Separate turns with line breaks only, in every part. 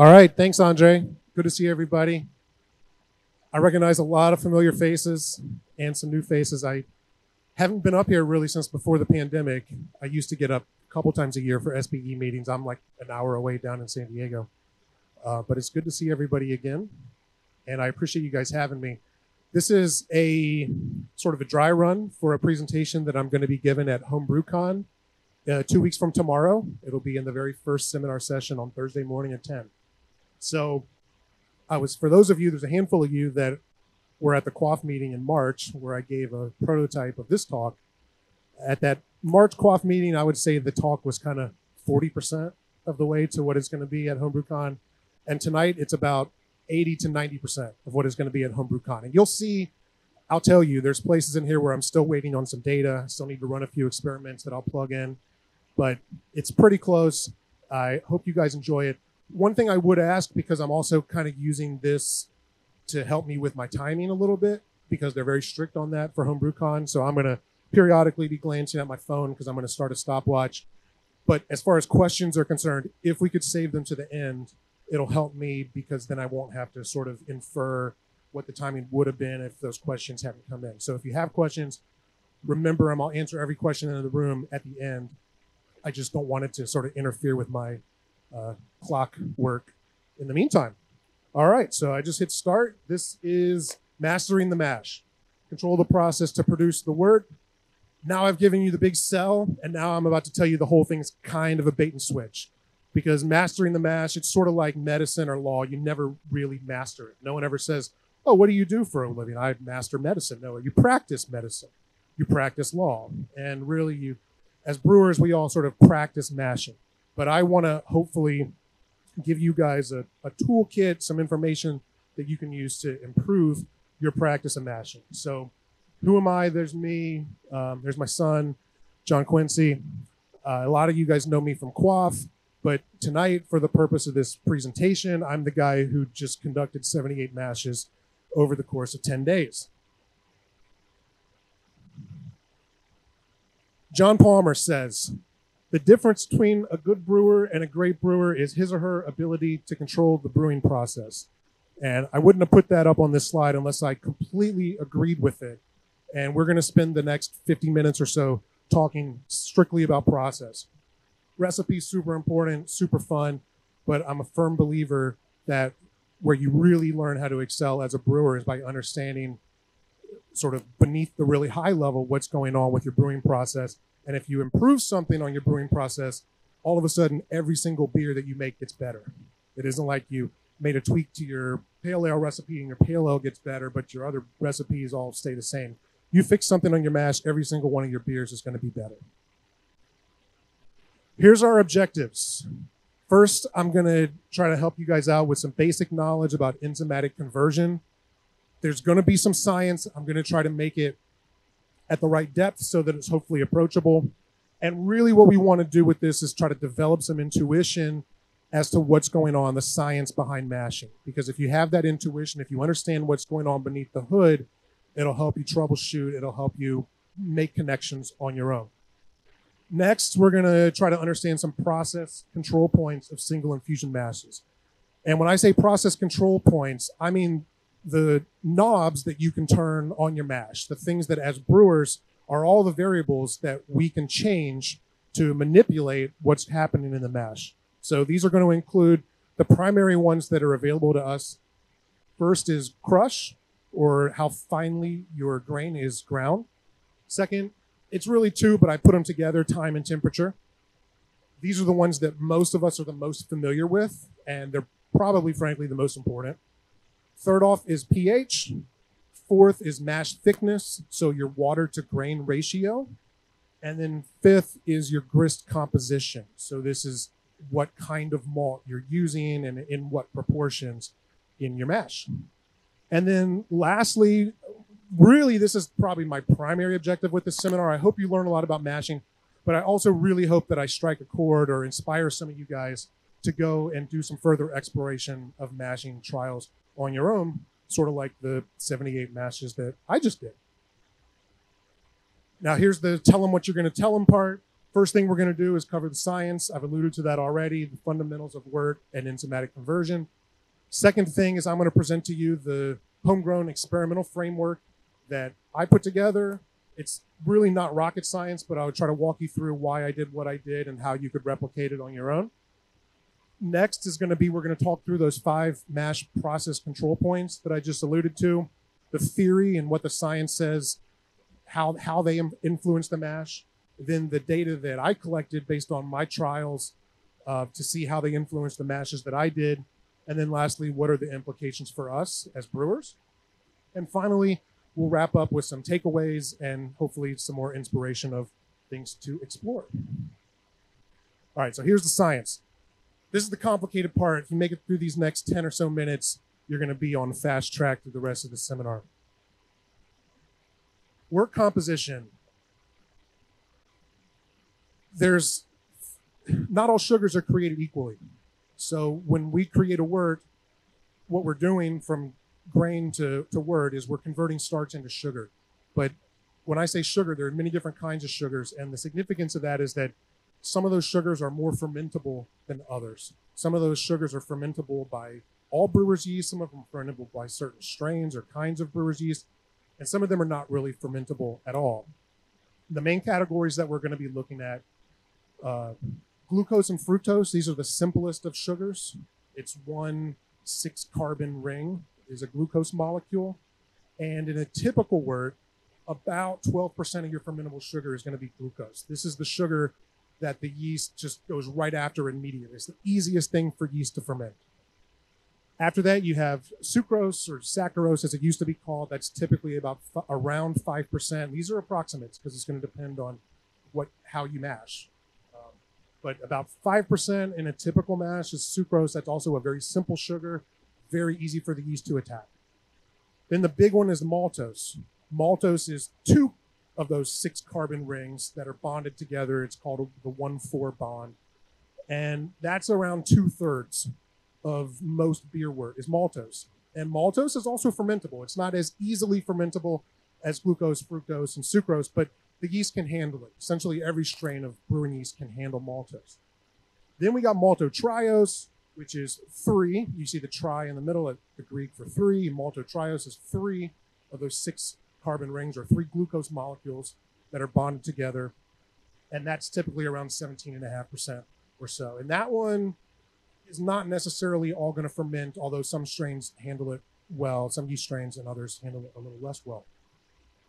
All right, thanks, Andre. Good to see everybody. I recognize a lot of familiar faces and some new faces. I haven't been up here really since before the pandemic. I used to get up a couple times a year for SBE meetings. I'm like an hour away down in San Diego. Uh, but it's good to see everybody again. And I appreciate you guys having me. This is a sort of a dry run for a presentation that I'm going to be given at HomebrewCon uh, two weeks from tomorrow. It'll be in the very first seminar session on Thursday morning at 10. So I was, for those of you, there's a handful of you that were at the Quaff meeting in March where I gave a prototype of this talk. At that March Quaff meeting, I would say the talk was kind of 40% of the way to what it's going to be at HomebrewCon. And tonight it's about 80 to 90% of what is going to be at HomebrewCon. And you'll see, I'll tell you, there's places in here where I'm still waiting on some data. Still need to run a few experiments that I'll plug in, but it's pretty close. I hope you guys enjoy it one thing I would ask, because I'm also kind of using this to help me with my timing a little bit, because they're very strict on that for HomebrewCon. So I'm going to periodically be glancing at my phone because I'm going to start a stopwatch. But as far as questions are concerned, if we could save them to the end, it'll help me because then I won't have to sort of infer what the timing would have been if those questions haven't come in. So if you have questions, remember them. I'll answer every question in the room at the end. I just don't want it to sort of interfere with my uh, clock work in the meantime. All right, so I just hit start. This is mastering the mash. Control the process to produce the wort. Now I've given you the big sell, and now I'm about to tell you the whole thing's kind of a bait and switch. Because mastering the mash, it's sort of like medicine or law. You never really master it. No one ever says, Oh, what do you do for a living? I master medicine. No, you practice medicine. You practice law. And really, you, as brewers, we all sort of practice mashing but I want to hopefully give you guys a, a toolkit, some information that you can use to improve your practice of mashing. So, who am I? There's me. Um, there's my son, John Quincy. Uh, a lot of you guys know me from Quaff, but tonight, for the purpose of this presentation, I'm the guy who just conducted 78 mashes over the course of 10 days. John Palmer says, the difference between a good brewer and a great brewer is his or her ability to control the brewing process. And I wouldn't have put that up on this slide unless I completely agreed with it. And we're going to spend the next 50 minutes or so talking strictly about process. Recipes super important, super fun, but I'm a firm believer that where you really learn how to excel as a brewer is by understanding sort of beneath the really high level what's going on with your brewing process and if you improve something on your brewing process, all of a sudden every single beer that you make gets better. It isn't like you made a tweak to your pale ale recipe and your pale ale gets better, but your other recipes all stay the same. You fix something on your mash, every single one of your beers is going to be better. Here's our objectives. First, I'm going to try to help you guys out with some basic knowledge about enzymatic conversion. There's going to be some science. I'm going to try to make it at the right depth so that it's hopefully approachable. And really, what we want to do with this is try to develop some intuition as to what's going on, the science behind mashing. Because if you have that intuition, if you understand what's going on beneath the hood, it'll help you troubleshoot, it'll help you make connections on your own. Next, we're going to try to understand some process control points of single infusion mashes. And when I say process control points, I mean the knobs that you can turn on your mash, the things that as brewers are all the variables that we can change to manipulate what's happening in the mash. So these are going to include the primary ones that are available to us. First is crush, or how finely your grain is ground. Second, it's really two, but I put them together time and temperature. These are the ones that most of us are the most familiar with, and they're probably, frankly, the most important. Third off is pH. Fourth is mash thickness, so your water to grain ratio. And then fifth is your grist composition. So this is what kind of malt you're using and in what proportions in your mash. And then lastly, really, this is probably my primary objective with this seminar. I hope you learn a lot about mashing, but I also really hope that I strike a chord or inspire some of you guys to go and do some further exploration of mashing trials on your own, sort of like the 78 mashes that I just did. Now, here's the tell them what you're going to tell them part. First thing we're going to do is cover the science. I've alluded to that already, the fundamentals of wort and enzymatic conversion. Second thing is I'm going to present to you the homegrown experimental framework that I put together. It's really not rocket science, but I'll try to walk you through why I did what I did and how you could replicate it on your own. Next is going to be we're going to talk through those five MASH process control points that I just alluded to, the theory and what the science says, how, how they influence the MASH, then the data that I collected based on my trials uh, to see how they influence the mashes that I did. And then lastly, what are the implications for us as brewers? And finally, we'll wrap up with some takeaways and hopefully some more inspiration of things to explore. All right, so here's the science. This is the complicated part. If you make it through these next 10 or so minutes, you're going to be on fast track through the rest of the seminar. Wort composition there's not all sugars are created equally. So when we create a wort, what we're doing from grain to, to wort is we're converting starch into sugar. But when I say sugar, there are many different kinds of sugars. And the significance of that is that some of those sugars are more fermentable than others. Some of those sugars are fermentable by all brewer's yeast, some of them are fermentable by certain strains or kinds of brewer's yeast, and some of them are not really fermentable at all. The main categories that we're going to be looking at uh, glucose and fructose, these are the simplest of sugars. It's one six carbon ring is a glucose molecule. And in a typical wort, about 12% of your fermentable sugar is going to be glucose. This is the sugar that the yeast just goes right after immediately. It's the easiest thing for yeast to ferment. After that, you have sucrose or saccharose, as it used to be called. That's typically about f- around 5%. These are approximates because it's going to depend on what how you mash um, but about 5% in a typical mash is sucrose. That's also a very simple sugar, very easy for the yeast to attack. Then the big one is maltose. Maltose is two of those six carbon rings that are bonded together. It's called the 1 4 bond. And that's around two thirds of most beer wort is maltose. And maltose is also fermentable. It's not as easily fermentable as glucose, fructose, and sucrose, but the yeast can handle it. Essentially, every strain of brewing yeast can handle maltose. Then we got maltotriose, which is three. You see the tri in the middle of the Greek for three. Maltotriose is three of those six carbon rings or three glucose molecules that are bonded together. And that's typically around 17.5% or so. And that one is not necessarily all going to ferment, although some strains handle it well, some yeast strains and others handle it a little less well.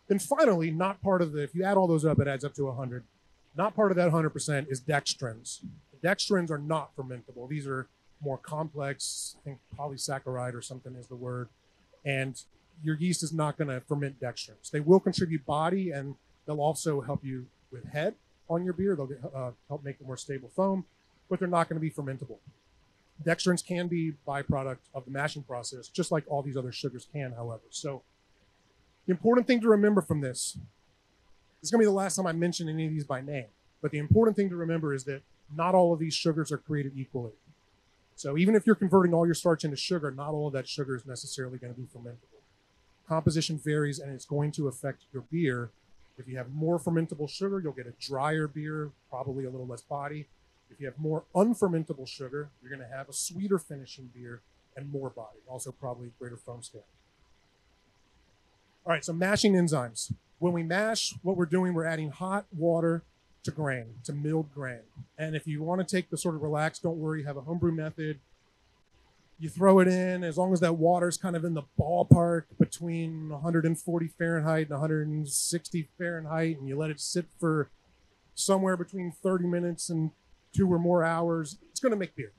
Then finally, not part of the, if you add all those up, it adds up to 100. Not part of that 100% is dextrins. Dextrins are not fermentable. These are more complex, I think polysaccharide or something is the word. And your yeast is not going to ferment dextrins. They will contribute body and they'll also help you with head on your beer. They'll get, uh, help make a more stable foam, but they're not going to be fermentable. Dextrins can be byproduct of the mashing process, just like all these other sugars can, however. So the important thing to remember from this, this is going to be the last time I mention any of these by name, but the important thing to remember is that not all of these sugars are created equally. So even if you're converting all your starch into sugar, not all of that sugar is necessarily going to be fermentable. Composition varies and it's going to affect your beer. If you have more fermentable sugar, you'll get a drier beer, probably a little less body. If you have more unfermentable sugar, you're going to have a sweeter finishing beer and more body, also probably greater foam scale. All right, so mashing enzymes. When we mash, what we're doing, we're adding hot water to grain, to milled grain. And if you want to take the sort of relaxed, don't worry, have a homebrew method. You throw it in as long as that water's kind of in the ballpark between 140 Fahrenheit and 160 Fahrenheit, and you let it sit for somewhere between 30 minutes and two or more hours, it's going to make beer.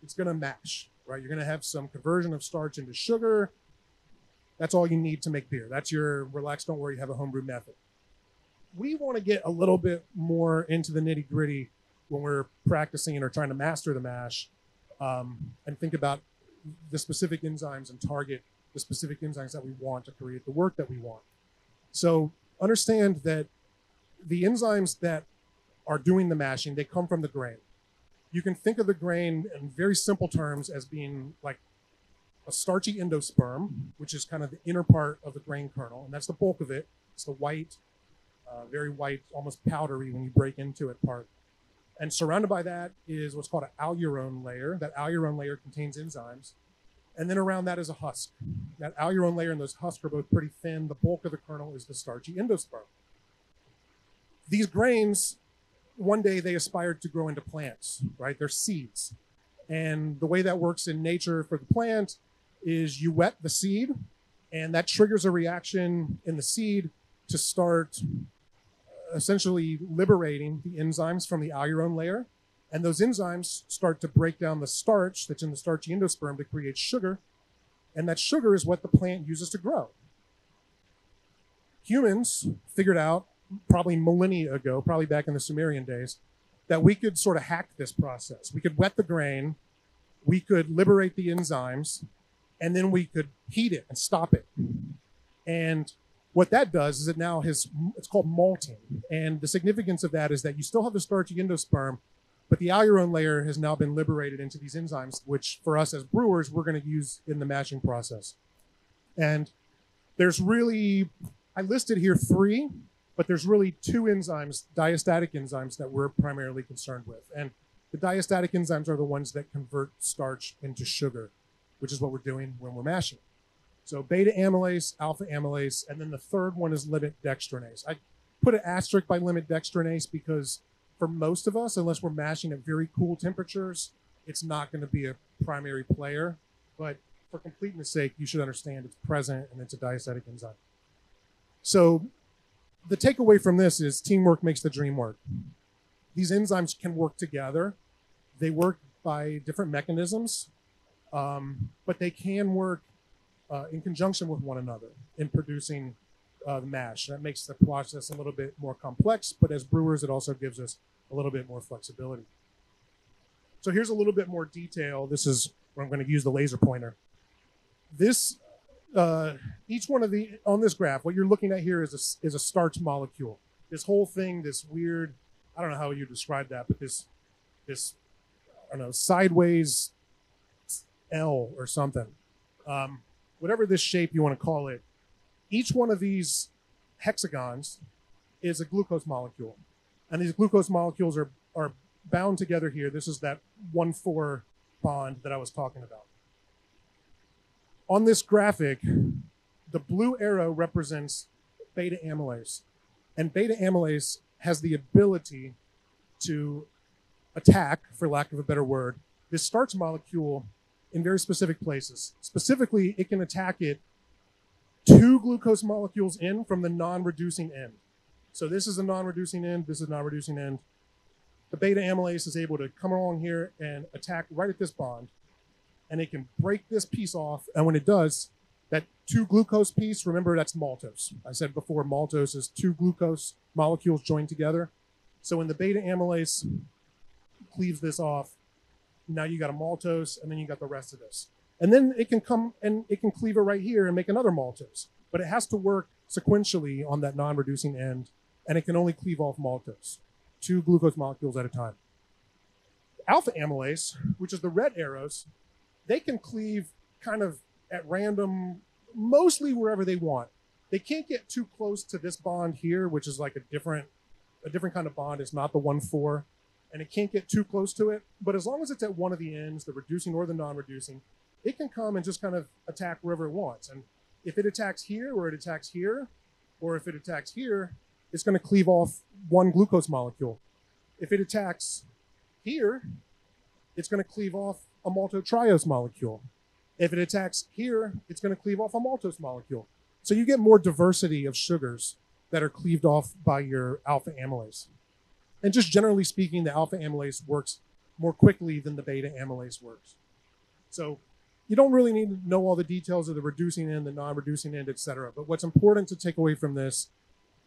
It's going to mash, right? You're going to have some conversion of starch into sugar that's all you need to make beer. That's your relax, don't worry, have a homebrew method. We want to get a little bit more into the nitty gritty when we're practicing or trying to master the mash um, and think about the specific enzymes and target the specific enzymes that we want to create the work that we want. So understand that the enzymes that are doing the mashing, they come from the grain. You can think of the grain in very simple terms as being like a starchy endosperm, which is kind of the inner part of the grain kernel, and that's the bulk of it. It's the white, uh, very white, almost powdery when you break into it part. And surrounded by that is what's called an aleurone layer. That aleurone layer contains enzymes. And then around that is a husk. That aleurone layer and those husks are both pretty thin. The bulk of the kernel is the starchy endosperm. These grains, one day they aspired to grow into plants, right? They're seeds. And the way that works in nature for the plant is you wet the seed, and that triggers a reaction in the seed to start essentially liberating the enzymes from the aleurone layer. And those enzymes start to break down the starch that's in the starchy endosperm to create sugar. And that sugar is what the plant uses to grow. Humans figured out probably millennia ago, probably back in the Sumerian days, that we could sort of hack this process. We could wet the grain, we could liberate the enzymes, and then we could heat it and stop it. And what that does is it now has it's called malting. And the significance of that is that you still have the starchy endosperm but the aleurone layer has now been liberated into these enzymes which for us as brewers we're going to use in the mashing process. And there's really i listed here three but there's really two enzymes diastatic enzymes that we're primarily concerned with. And the diastatic enzymes are the ones that convert starch into sugar which is what we're doing when we're mashing so beta amylase, alpha amylase, and then the third one is limit dextrinase. I put an asterisk by limit dextrinase because for most of us, unless we're mashing at very cool temperatures, it's not going to be a primary player. But for completeness sake, you should understand it's present and it's a diastatic enzyme. So the takeaway from this is teamwork makes the dream work. These enzymes can work together. They work by different mechanisms, um, but they can work uh, in conjunction with one another in producing uh, mash. That makes the process a little bit more complex, but as brewers, it also gives us a little bit more flexibility. So here's a little bit more detail. This is where I'm going to use the laser pointer. This, uh, each one of the, on this graph, what you're looking at here is a, is a starch molecule. This whole thing, this weird, I don't know how you describe that, but this, this, I don't know, sideways L or something. Um, whatever this shape you want to call it, each one of these hexagons is a glucose molecule. And these glucose molecules are, are bound together here. This is that 1 4 bond that I was talking about. On this graphic, the blue arrow represents beta amylase. And beta amylase has the ability to attack, for lack of a better word, this starch molecule in very specific places. Specifically, it can attack it two glucose molecules in from the non-reducing end. So this is a non-reducing end, this is a non-reducing end. The beta amylase is able to come along here and attack right at this bond, and it can break this piece off. And when it does, that two glucose piece, remember that's maltose. I said before, maltose is two glucose molecules joined together. So when the beta amylase cleaves this off, now you got a maltose, and then you got the rest of this. And then it can come and it can cleave it right here and make another maltose. But it has to work sequentially on that non-reducing end, and it can only cleave off maltose, two glucose molecules at a time. Alpha amylase, which is the red arrows, they can cleave kind of at random, mostly wherever they want. They can't get too close to this bond here, which is like a different, a different kind of bond. It's not the one four and it can't get too close to it. But as long as it's at one of the ends, the reducing or the non-reducing, it can come and just kind of attack wherever it wants. And if it attacks here or it attacks here, or if it attacks here, it's going to cleave off one glucose molecule. If it attacks here, it's going to cleave off a maltotriose molecule. If it attacks here, it's going to cleave off a maltose molecule. So you get more diversity of sugars that are cleaved off by your alpha amylase. And just generally speaking, the alpha amylase works more quickly than the beta amylase works. So you don't really need to know all the details of the reducing end, the non-reducing end, et cetera. But what's important to take away from this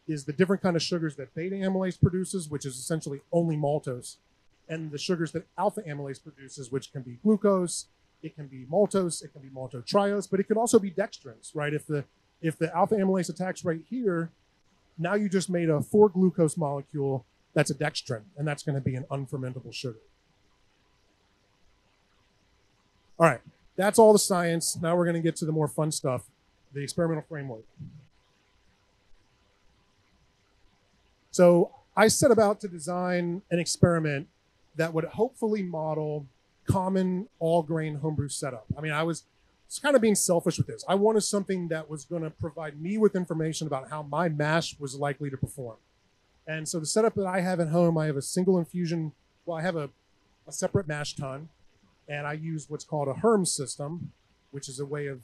is the different kind of sugars that beta amylase produces, which is essentially only maltose, and the sugars that alpha amylase produces, which can be glucose, it can be maltose, it can be maltotriose, but it could also be dextrins, right? If the if the alpha amylase attacks right here, now you just made a 4-glucose molecule that's a dextrin, and that's going to be an unfermentable sugar. All right, that's all the science. Now we're going to get to the more fun stuff, the experimental framework. So I set about to design an experiment that would hopefully model common all grain homebrew setup. I mean, I was it's kind of being selfish with this. I wanted something that was going to provide me with information about how my mash was likely to perform. And so the setup that I have at home, I have a single infusion. Well, I have a, a separate mash tun, and I use what's called a HERMS system, which is a way of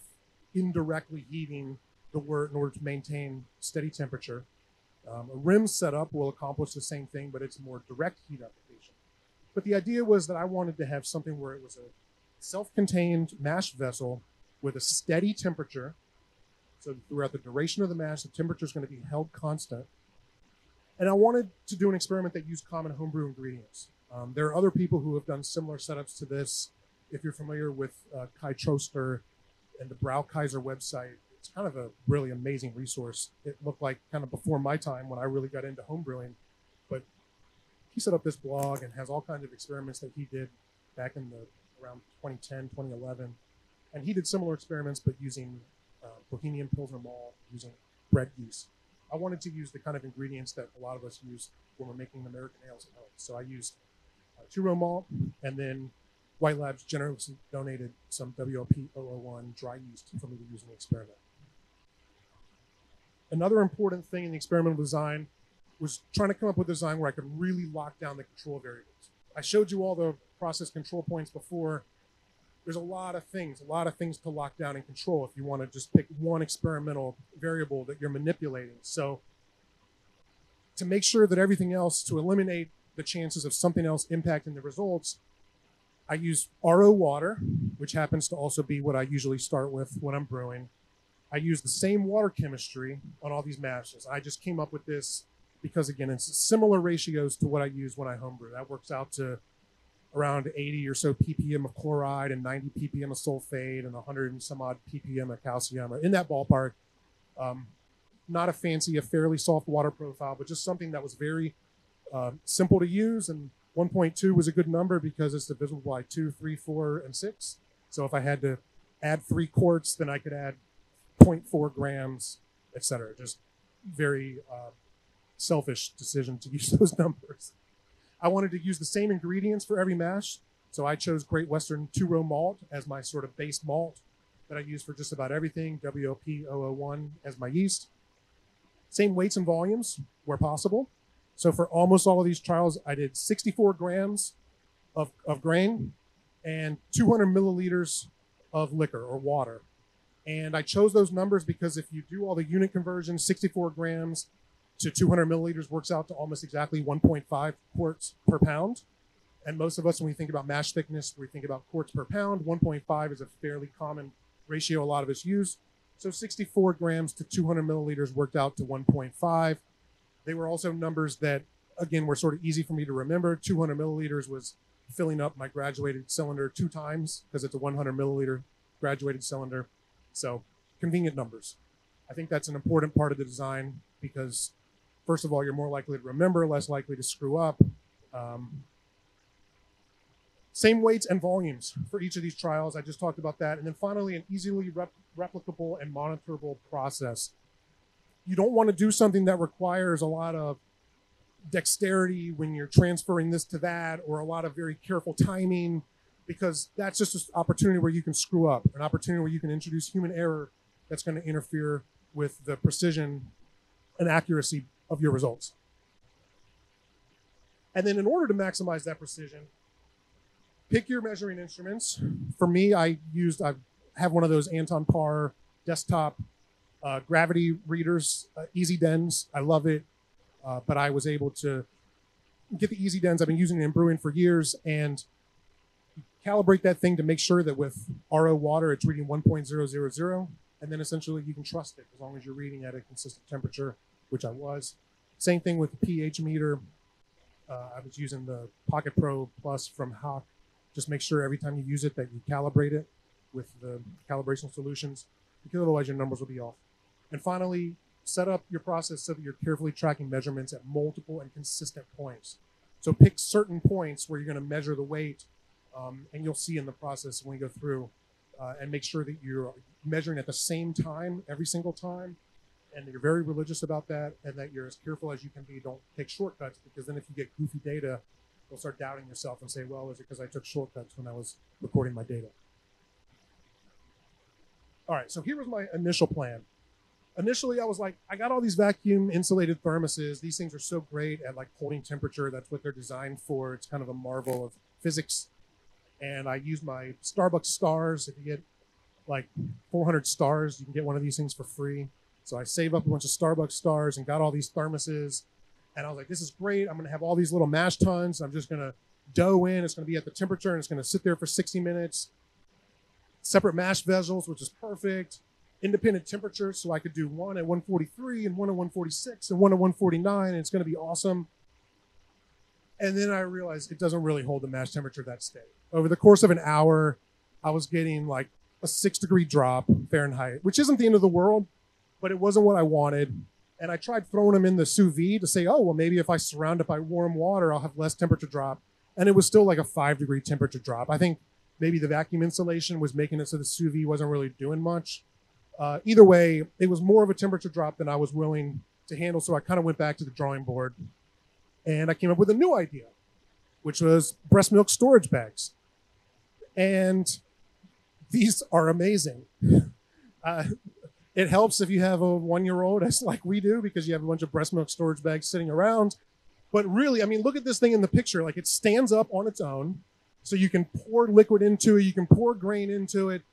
indirectly heating the wort in order to maintain steady temperature. Um, a RIMS setup will accomplish the same thing, but it's more direct heat application. But the idea was that I wanted to have something where it was a self-contained mash vessel with a steady temperature. So throughout the duration of the mash, the temperature is going to be held constant. And I wanted to do an experiment that used common homebrew ingredients. Um, there are other people who have done similar setups to this. If you're familiar with uh, Kai Troester and the Braukaiser website, it's kind of a really amazing resource. It looked like kind of before my time when I really got into homebrewing, but he set up this blog and has all kinds of experiments that he did back in the around 2010, 2011, and he did similar experiments but using uh, Bohemian Pilsner malt, using bread yeast. I wanted to use the kind of ingredients that a lot of us use when we're making American ales at home. So I used uh, two row malt and then White Labs generously donated some WLP 001 dry yeast for me to use in the experiment. Another important thing in the experimental design was trying to come up with a design where I could really lock down the control variables. I showed you all the process control points before. There's a lot of things, a lot of things to lock down and control if you want to just pick one experimental variable that you're manipulating. So to make sure that everything else, to eliminate the chances of something else impacting the results, I use RO water, which happens to also be what I usually start with when I'm brewing. I use the same water chemistry on all these mashes. I just came up with this because again, it's similar ratios to what I use when I homebrew. That works out to around 80 or so ppm of chloride and 90 ppm of sulfate and 100 and some odd ppm of calcium, in that ballpark. Um, not a fancy, a fairly soft water profile, but just something that was very uh, simple to use. And 1.2 was a good number because it's divisible by 2, 3, 4, and 6. So if I had to add three quarts, then I could add 0.4 grams, etc. Just very uh, selfish decision to use those numbers. I wanted to use the same ingredients for every mash, so I chose Great Western two row malt as my sort of base malt that I use for just about everything, WLP 001 as my yeast. Same weights and volumes where possible. So for almost all of these trials, I did 64 grams of, of grain and 200 milliliters of liquor or water. And I chose those numbers because if you do all the unit conversions, 64 grams to 200 milliliters works out to almost exactly 1.5 quarts per pound. And most of us, when we think about mash thickness, we think about quarts per pound. 1.5 is a fairly common ratio a lot of us use. So 64 grams to 200 milliliters worked out to 1.5. They were also numbers that, again, were sort of easy for me to remember. 200 milliliters was filling up my graduated cylinder two times because it's a 100 milliliter graduated cylinder. So convenient numbers. I think that's an important part of the design because first of all, you're more likely to remember, less likely to screw up. Um, same weights and volumes for each of these trials. I just talked about that. And then finally, an easily rep- replicable and monitorable process. You don't want to do something that requires a lot of dexterity when you're transferring this to that or a lot of very careful timing because that's just an opportunity where you can screw up, an opportunity where you can introduce human error that's going to interfere with the precision and accuracy of your results. And then in order to maximize that precision, pick your measuring instruments. For me, I used, I have one of those Anton Paar desktop uh, gravity readers, uh, EasyDens. I love it. Uh, but I was able to get the EasyDens. I've been using it in brewing for years and calibrate that thing to make sure that with RO water, it's reading 1.000. And then essentially you can trust it as long as you're reading at a consistent temperature which I was. Same thing with the pH meter. Uh, I was using the Pocket Pro Plus from Hach. Just make sure every time you use it that you calibrate it with the calibration solutions, because otherwise your numbers will be off. And finally, set up your process so that you're carefully tracking measurements at multiple and consistent points. So pick certain points where you're going to measure the weight, um, and you'll see in the process when you go through, uh, and make sure that you're measuring at the same time every single time and you're very religious about that, and that you're as careful as you can be. Don't take shortcuts because then if you get goofy data, you'll start doubting yourself and say, "Well, is it because I took shortcuts when I was recording my data?" All right, so here was my initial plan. Initially, I was like, I got all these vacuum insulated thermoses. These things are so great at like holding temperature. That's what they're designed for. It's kind of a marvel of physics. And I used my Starbucks stars. If you get like 400 stars, you can get one of these things for free. So I saved up a bunch of Starbucks stars and got all these thermoses. And I was like, this is great. I'm going to have all these little mash tuns. I'm just going to dough in. It's going to be at the temperature and it's going to sit there for 60 minutes. Separate mash vessels, which is perfect. Independent temperature, so I could do one at 143 and one at 146 and one at 149, and it's going to be awesome. And then I realized it doesn't really hold the mash temperature that steady. Over the course of an hour, I was getting like a six degree drop Fahrenheit, which isn't the end of the world, but it wasn't what I wanted. And I tried throwing them in the sous vide to say, oh, well, maybe if I surround it by warm water, I'll have less temperature drop. And it was still like a five degree temperature drop. I think maybe the vacuum insulation was making it so the sous vide wasn't really doing much. Uh, either way, it was more of a temperature drop than I was willing to handle. So I kind of went back to the drawing board and I came up with a new idea, which was breast milk storage bags. And these are amazing. Uh, it helps if you have a one year old, as like we do, because you have a bunch of breast milk storage bags sitting around. But really, I mean, look at this thing in the picture. Like it stands up on its own. So you can pour liquid into it, you can pour grain into it.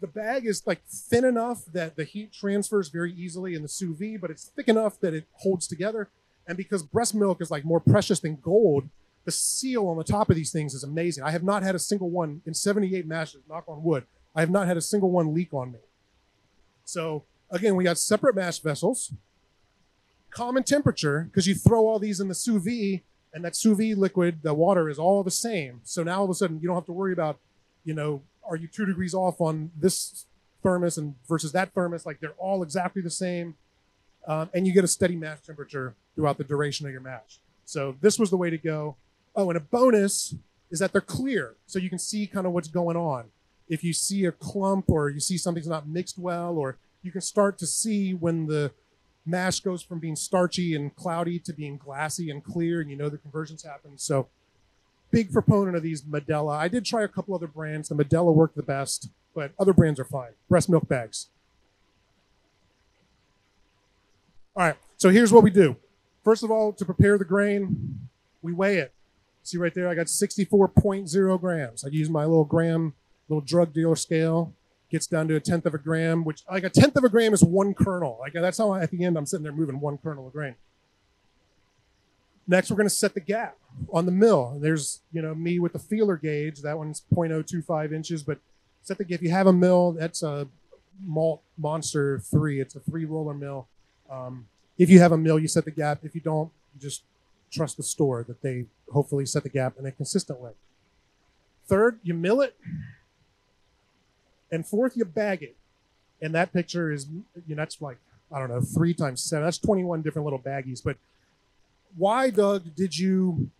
The bag is like thin enough that the heat transfers very easily in the sous vide, but it's thick enough that it holds together. And because breast milk is like more precious than gold, the seal on the top of these things is amazing. I have not had a single one in 78 mashes, knock on wood. I have not had a single one leak on me. So again, we got separate mash vessels, common temperature, because you throw all these in the sous vide, and that sous vide liquid, the water is all the same. So now all of a sudden you don't have to worry about, you know, are you two degrees off on this thermos and versus that thermos? Like they're all exactly the same. Um, and you get a steady mash temperature throughout the duration of your mash. So this was the way to go. Oh, and a bonus is that they're clear, so you can see kind of what's going on. If you see a clump or you see something's not mixed well, or you can start to see when the mash goes from being starchy and cloudy to being glassy and clear, and you know the conversions happen. So, big proponent of these Medela. I did try a couple other brands. The Medela worked the best, but other brands are fine. Breast milk bags. All right, so here's what we do. First of all, to prepare the grain, we weigh it. See right there, I got 64.0 grams. I use my little gram, little drug dealer scale. Gets down to a tenth of a gram, which like a tenth of a gram is one kernel. Like that's how at the end I'm sitting there moving one kernel of grain. Next, we're going to set the gap on the mill. There's, you know, me with the feeler gauge. That one's 0.025 inches, but set the gap, if you have a mill, that's a malt monster three. It's a three roller mill. Um, if you have a mill, you set the gap. If you don't, you just trust the store that they hopefully set the gap in a consistent way. Third, you mill it. And fourth, you bag it. And that picture is, you know, that's like, I don't know, three times seven. That's 21 different little baggies. But why, Doug, did you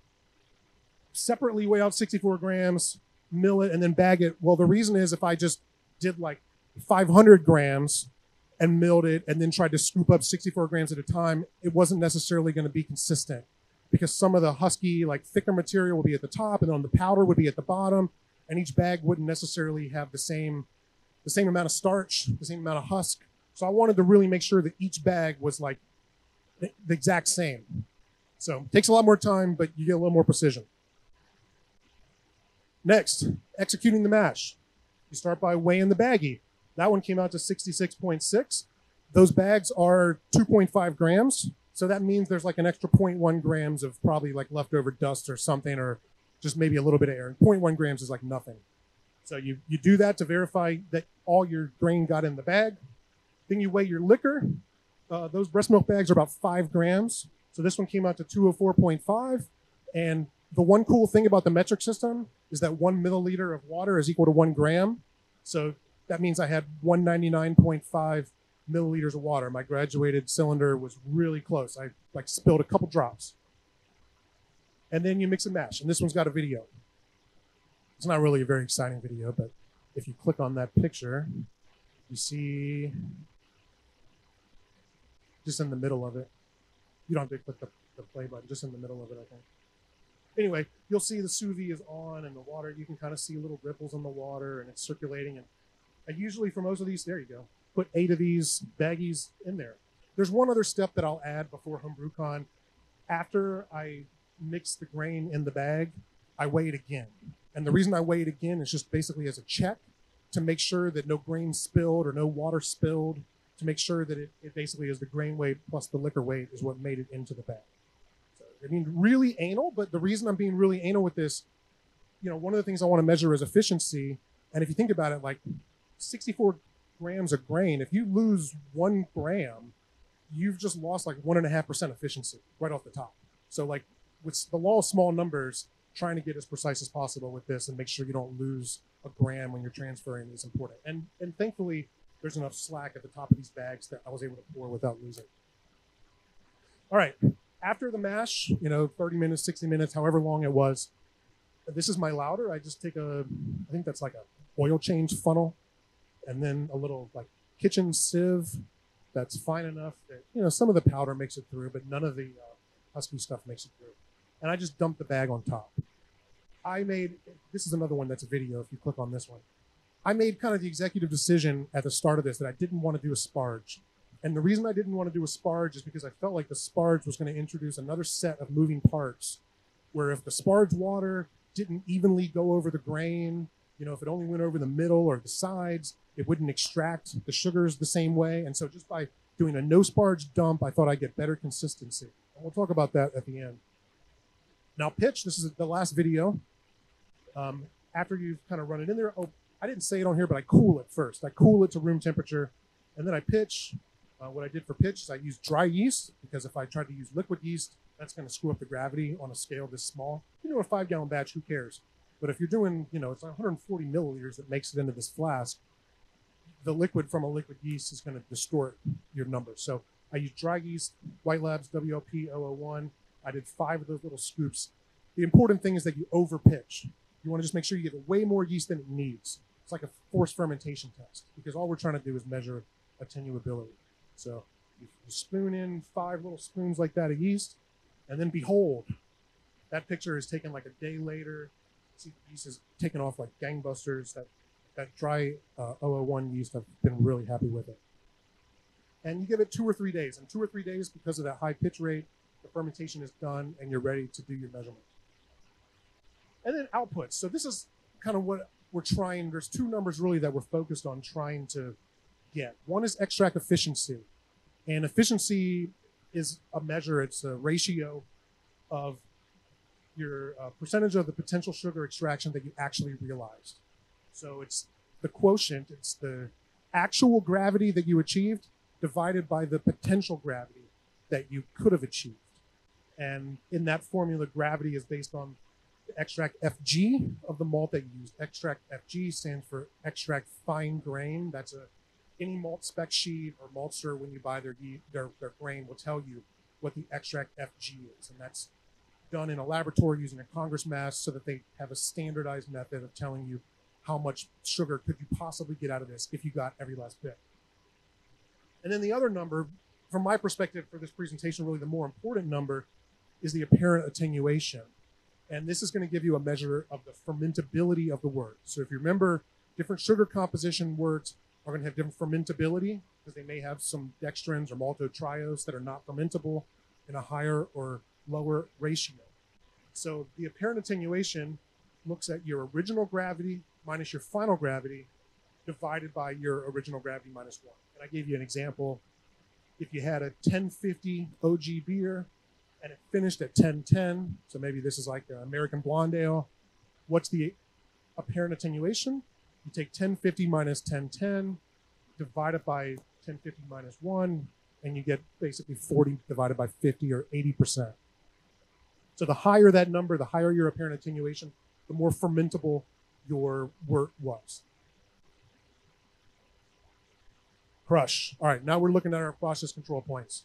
separately weigh out 64 grams, mill it, and then bag it? Well, the reason is if I just did like 500 grams and milled it and then tried to scoop up 64 grams at a time, it wasn't necessarily going to be consistent because some of the husky, like thicker material will be at the top and then the powder would be at the bottom, and each bag wouldn't necessarily have the same the same amount of starch, the same amount of husk. So I wanted to really make sure that each bag was like the, exact same. So it takes a lot more time, but you get a little more precision. Next, executing the mash. You start by weighing the baggie. That one came out to 66.6. Those bags are 2.5 grams. So that means there's like an extra 0.1 grams of probably like leftover dust or something, or just maybe a little bit of air. 0.1 grams is like nothing. So you, you do that to verify that all your grain got in the bag. Then you weigh your liquor. Uh, those breast milk bags are about five grams. So this one came out to 204.5. And the one cool thing about the metric system is that one milliliter of water is equal to one gram. So that means I had 199.5 milliliters of water. My graduated cylinder was really close. I like spilled a couple drops. And then you mix and mash. And this one's got a video. It's not really a very exciting video, but if you click on that picture, you see just in the middle of it. You don't have to click the, the play button, just in the middle of it, I think. Anyway, you'll see the sous vide is on and the water, you can kind of see little ripples in the water and it's circulating. And I usually, for most of these, there you go, put eight of these baggies in there. There's one other step that I'll add before HomebrewCon. After I mix the grain in the bag, I weigh it again. And the reason I weigh it again is just basically as a check to make sure that no grain spilled or no water spilled, to make sure that it, it basically is the grain weight plus the liquor weight is what made it into the bag. So, I mean, really anal, but the reason I'm being really anal with this, you know, one of the things I want to measure is efficiency. And if you think about it, like 64 grams of grain, if you lose one gram, you've just lost like one and a half percent efficiency right off the top. So like with the law of small numbers, trying to get as precise as possible with this and make sure you don't lose a gram when you're transferring is important. And and thankfully there's enough slack at the top of these bags that I was able to pour without losing. All right. After the mash, you know, 30 minutes, 60 minutes, however long it was, this is my lauter. I just take a, I think that's like a oil change funnel, and then a little like kitchen sieve that's fine enough that you know some of the powder makes it through, but none of the uh, husky stuff makes it through. And I just dump the bag on top. I made this is another one that's a video. If you click on this one, I made kind of the executive decision at the start of this that I didn't want to do a sparge. And the reason I didn't want to do a sparge is because I felt like the sparge was going to introduce another set of moving parts where if the sparge water didn't evenly go over the grain, you know, if it only went over the middle or the sides, it wouldn't extract the sugars the same way. And so just by doing a no sparge dump, I thought I'd get better consistency. And we'll talk about that at the end. Now pitch, this is the last video. Um, after you've kind of run it in there, oh, I didn't say it on here, but I cool it first. I cool it to room temperature, and then I pitch. Uh, what I did for pitch is I used dry yeast because if I tried to use liquid yeast, that's going to screw up the gravity on a scale this small. You know, a five gallon batch, who cares? But if you're doing, you know, it's 140 milliliters that makes it into this flask, the liquid from a liquid yeast is going to distort your numbers. So I use dry yeast, White Labs WLP 001. I did five of those little scoops. The important thing is that you over pitch. You want to just make sure you get way more yeast than it needs. It's like a forced fermentation test because all we're trying to do is measure attenuability. So you spoon in five little spoons like that of yeast, and then behold, that picture is taken like a day later. See, the yeast is taken off like gangbusters. That that dry uh, 001 yeast, I've been really happy with it. And you give it two or three days. And two or three days, because of that high pitch rate, the fermentation is done and you're ready to do your measurement. And then outputs. So this is kind of what we're trying. There's two numbers really that we're focused on trying to get. One is extract efficiency. And efficiency is a measure, it's a ratio of your uh, percentage of the potential sugar extraction that you actually realized. So it's the quotient, it's the actual gravity that you achieved divided by the potential gravity that you could have achieved. And in that formula, gravity is based on extract FG of the malt that you use. Extract FG stands for extract fine grain. That's a any malt spec sheet or maltster when you buy their, their their grain will tell you what the extract FG is, and that's done in a laboratory using a Congress mash so that they have a standardized method of telling you how much sugar could you possibly get out of this if you got every last bit. And then the other number, from my perspective for this presentation, really the more important number is the apparent attenuation. And this is going to give you a measure of the fermentability of the wort. So if you remember, different sugar composition worts are going to have different fermentability because they may have some dextrins or maltotriose that are not fermentable in a higher or lower ratio. So the apparent attenuation looks at your original gravity minus your final gravity divided by your original gravity minus one. And I gave you an example. If you had a 1050 OG beer and it finished at 1010, so maybe this is like an American Blonde Ale, what's the apparent attenuation? You take 1050 minus 1010, divide it by 1050 minus 1, and you get basically 40 divided by 50 or 80%. So the higher that number, the higher your apparent attenuation, the more fermentable your wort was. Crush. All right, now we're looking at our process control points.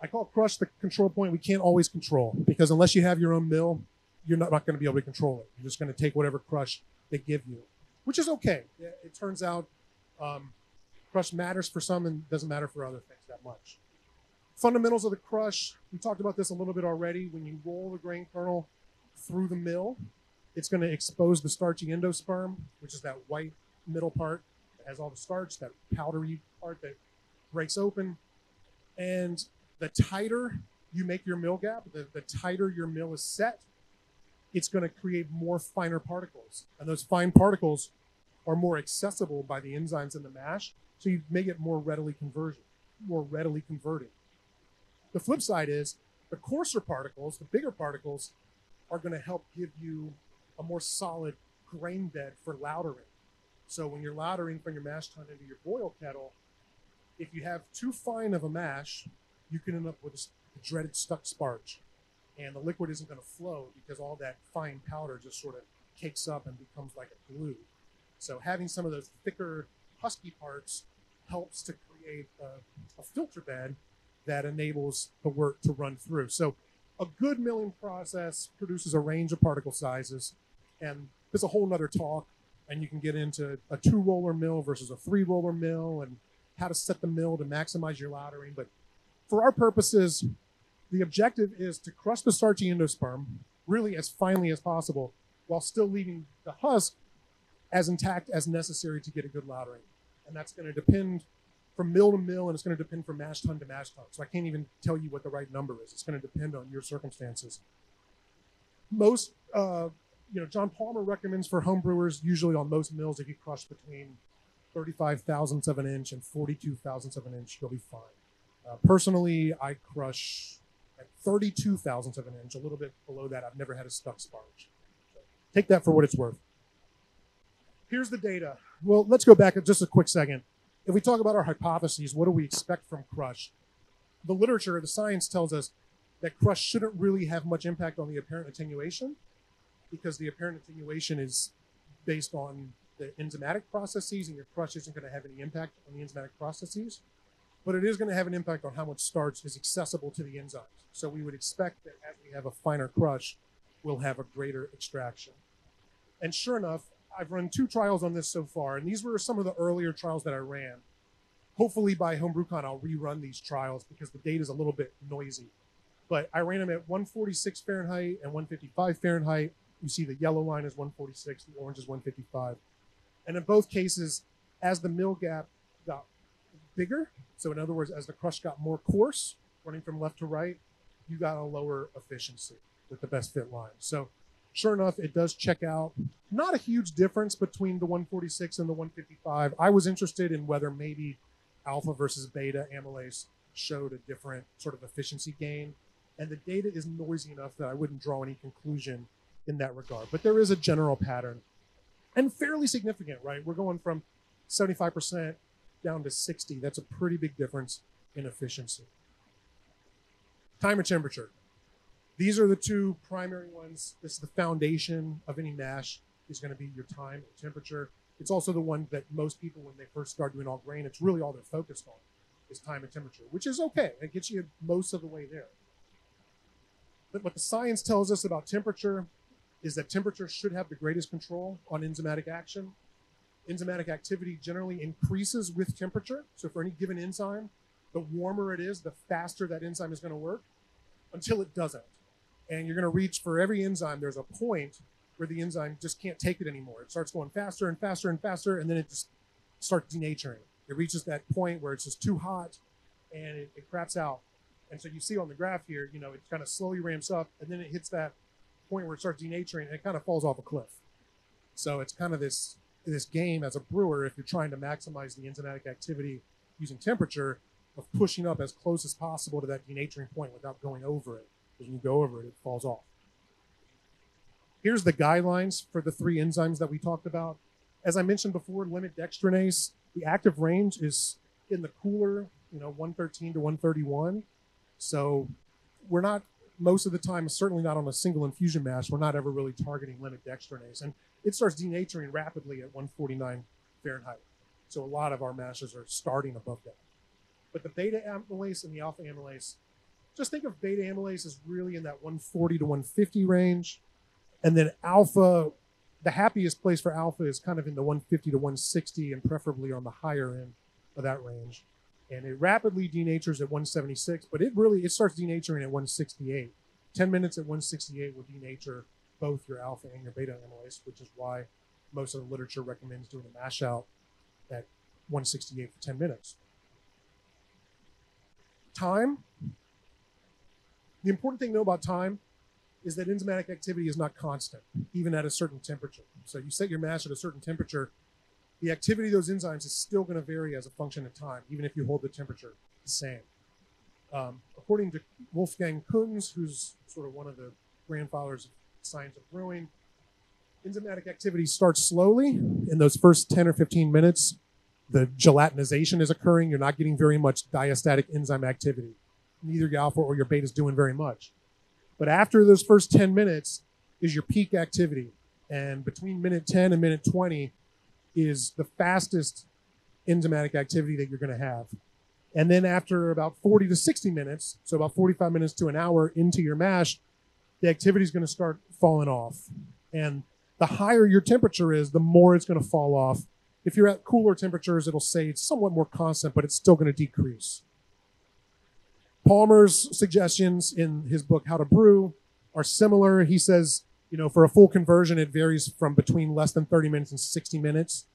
I call crush the control point we can't always control because unless you have your own mill, you're not, not going to be able to control it. You're just going to take whatever crush they give you, which is okay. It turns out um, crush matters for some and doesn't matter for other things that much. Fundamentals of the crush, we talked about this a little bit already. When you roll the grain kernel through the mill, it's going to expose the starchy endosperm, which is that white middle part that has all the starch, that powdery part that breaks open. And the tighter you make your mill gap, the, the tighter your mill is set, it's going to create more finer particles. And those fine particles are more accessible by the enzymes in the mash. So you make it more readily conversion, more readily converting. The flip side is the coarser particles, the bigger particles, are going to help give you a more solid grain bed for lautering. So when you're lautering from your mash tun into your boil kettle, if you have too fine of a mash, you can end up with a dreaded stuck sparge. And the liquid isn't going to flow because all that fine powder just sort of cakes up and becomes like a glue. So having some of those thicker, husky parts helps to create a, a filter bed that enables the wort to run through. So a good milling process produces a range of particle sizes, and there's a whole nother talk, and you can get into a two roller mill versus a three roller mill and how to set the mill to maximize your lautering. But for our purposes, the objective is to crush the starchy endosperm really as finely as possible while still leaving the husk as intact as necessary to get a good lautering. And that's going to depend from mill to mill, and it's going to depend from mash tun to mash tun. So I can't even tell you what the right number is. It's going to depend on your circumstances. Most, uh, you know, John Palmer recommends for home brewers usually on most mills if you crush between 35 thousandths of an inch and 42 thousandths of an inch, you'll be fine. Uh, personally, I crush at 32 thousandths of an inch, a little bit below that. I've never had a stuck sparge. So take that for what it's worth. Here's the data. Well, let's go back just a quick second if we talk about our hypotheses, what do we expect from crush? The literature, the science tells us that crush shouldn't really have much impact on the apparent attenuation because the apparent attenuation is based on the enzymatic processes, and your crush isn't going to have any impact on the enzymatic processes. But it is going to have an impact on how much starch is accessible to the enzymes. So we would expect that as we have a finer crush, we'll have a greater extraction. And sure enough, I've run two trials on this so far, and these were some of the earlier trials that I ran. Hopefully by HomebrewCon, I'll rerun these trials because the data is a little bit noisy. But I ran them at 146 Fahrenheit and 155 Fahrenheit. You see the yellow line is 146, the orange is 155. And in both cases, as the mill gap got bigger, so in other words, as the crush got more coarse, running from left to right, you got a lower efficiency with the best fit line. So sure enough, it does check out. Not a huge difference between the 146 and the 155. I was interested in whether maybe alpha versus beta amylase showed a different sort of efficiency gain. And the data is noisy enough that I wouldn't draw any conclusion in that regard. But there is a general pattern and fairly significant, right? We're going from 75% down to 60. That's a pretty big difference in efficiency. Time and temperature. These are the two primary ones. This is the foundation of any mash is going to be your time and temperature. It's also the one that most people, when they first start doing all grain, it's really all they're focused on is time and temperature, which is okay. It gets you most of the way there. But what the science tells us about temperature is that temperature should have the greatest control on enzymatic action. Enzymatic activity generally increases with temperature. So for any given enzyme, the warmer it is, the faster that enzyme is going to work until it doesn't and you're going to reach for every enzyme. There's a point where the enzyme just can't take it anymore. It starts going faster and faster and faster, and then it just starts denaturing. It reaches that point where it's just too hot, and it, it craps out. And so you see on the graph here, you know, it kind of slowly ramps up, and then it hits that point where it starts denaturing, and it kind of falls off a cliff. So it's kind of this this game as a brewer, if you're trying to maximize the enzymatic activity using temperature, of pushing up as close as possible to that denaturing point without going over it. Because when you go over it, it falls off. Here's the guidelines for the three enzymes that we talked about. As I mentioned before, limit dextrinase, the active range is in the cooler, you know, 113 to 131. So we're not most of the time, certainly not on a single infusion mash, we're not ever really targeting limit dextrinase. And it starts denaturing rapidly at 149 Fahrenheit. So a lot of our mashes are starting above that. But the beta amylase and the alpha amylase just think of beta amylase as really in that 140 to 150 range. And then alpha, the happiest place for alpha is kind of in the 150 to 160 and preferably on the higher end of that range. and it rapidly denatures at 176, but it really it starts denaturing at 168. 10 minutes at 168 will denature both your alpha and your beta amylase, which is why most of the literature recommends doing a mash out at 168 for 10 minutes. Time. The important thing to know about time is that enzymatic activity is not constant, even at a certain temperature. So you set your mash at a certain temperature, the activity of those enzymes is still going to vary as a function of time, even if you hold the temperature the same. Um, according to Wolfgang Kunz, who's sort of one of the grandfathers of science of brewing, enzymatic activity starts slowly in those first 10 or 15 minutes. The gelatinization is occurring. You're not getting very much diastatic enzyme activity. Neither your alpha or your beta is doing very much. But after those first 10 minutes is your peak activity. And between minute 10 and minute 20 is the fastest enzymatic activity that you're going to have. And then after about 40 to 60 minutes, so about 45 minutes to an hour into your mash, the activity is going to start falling off. And the higher your temperature is, the more it's going to fall off. If you're at cooler temperatures, it'll say it's somewhat more constant, but it's still going to decrease. Palmer's suggestions in his book How to Brew are similar. He says, you know, for a full conversion, it varies from between less than 30 minutes and 60 minutes.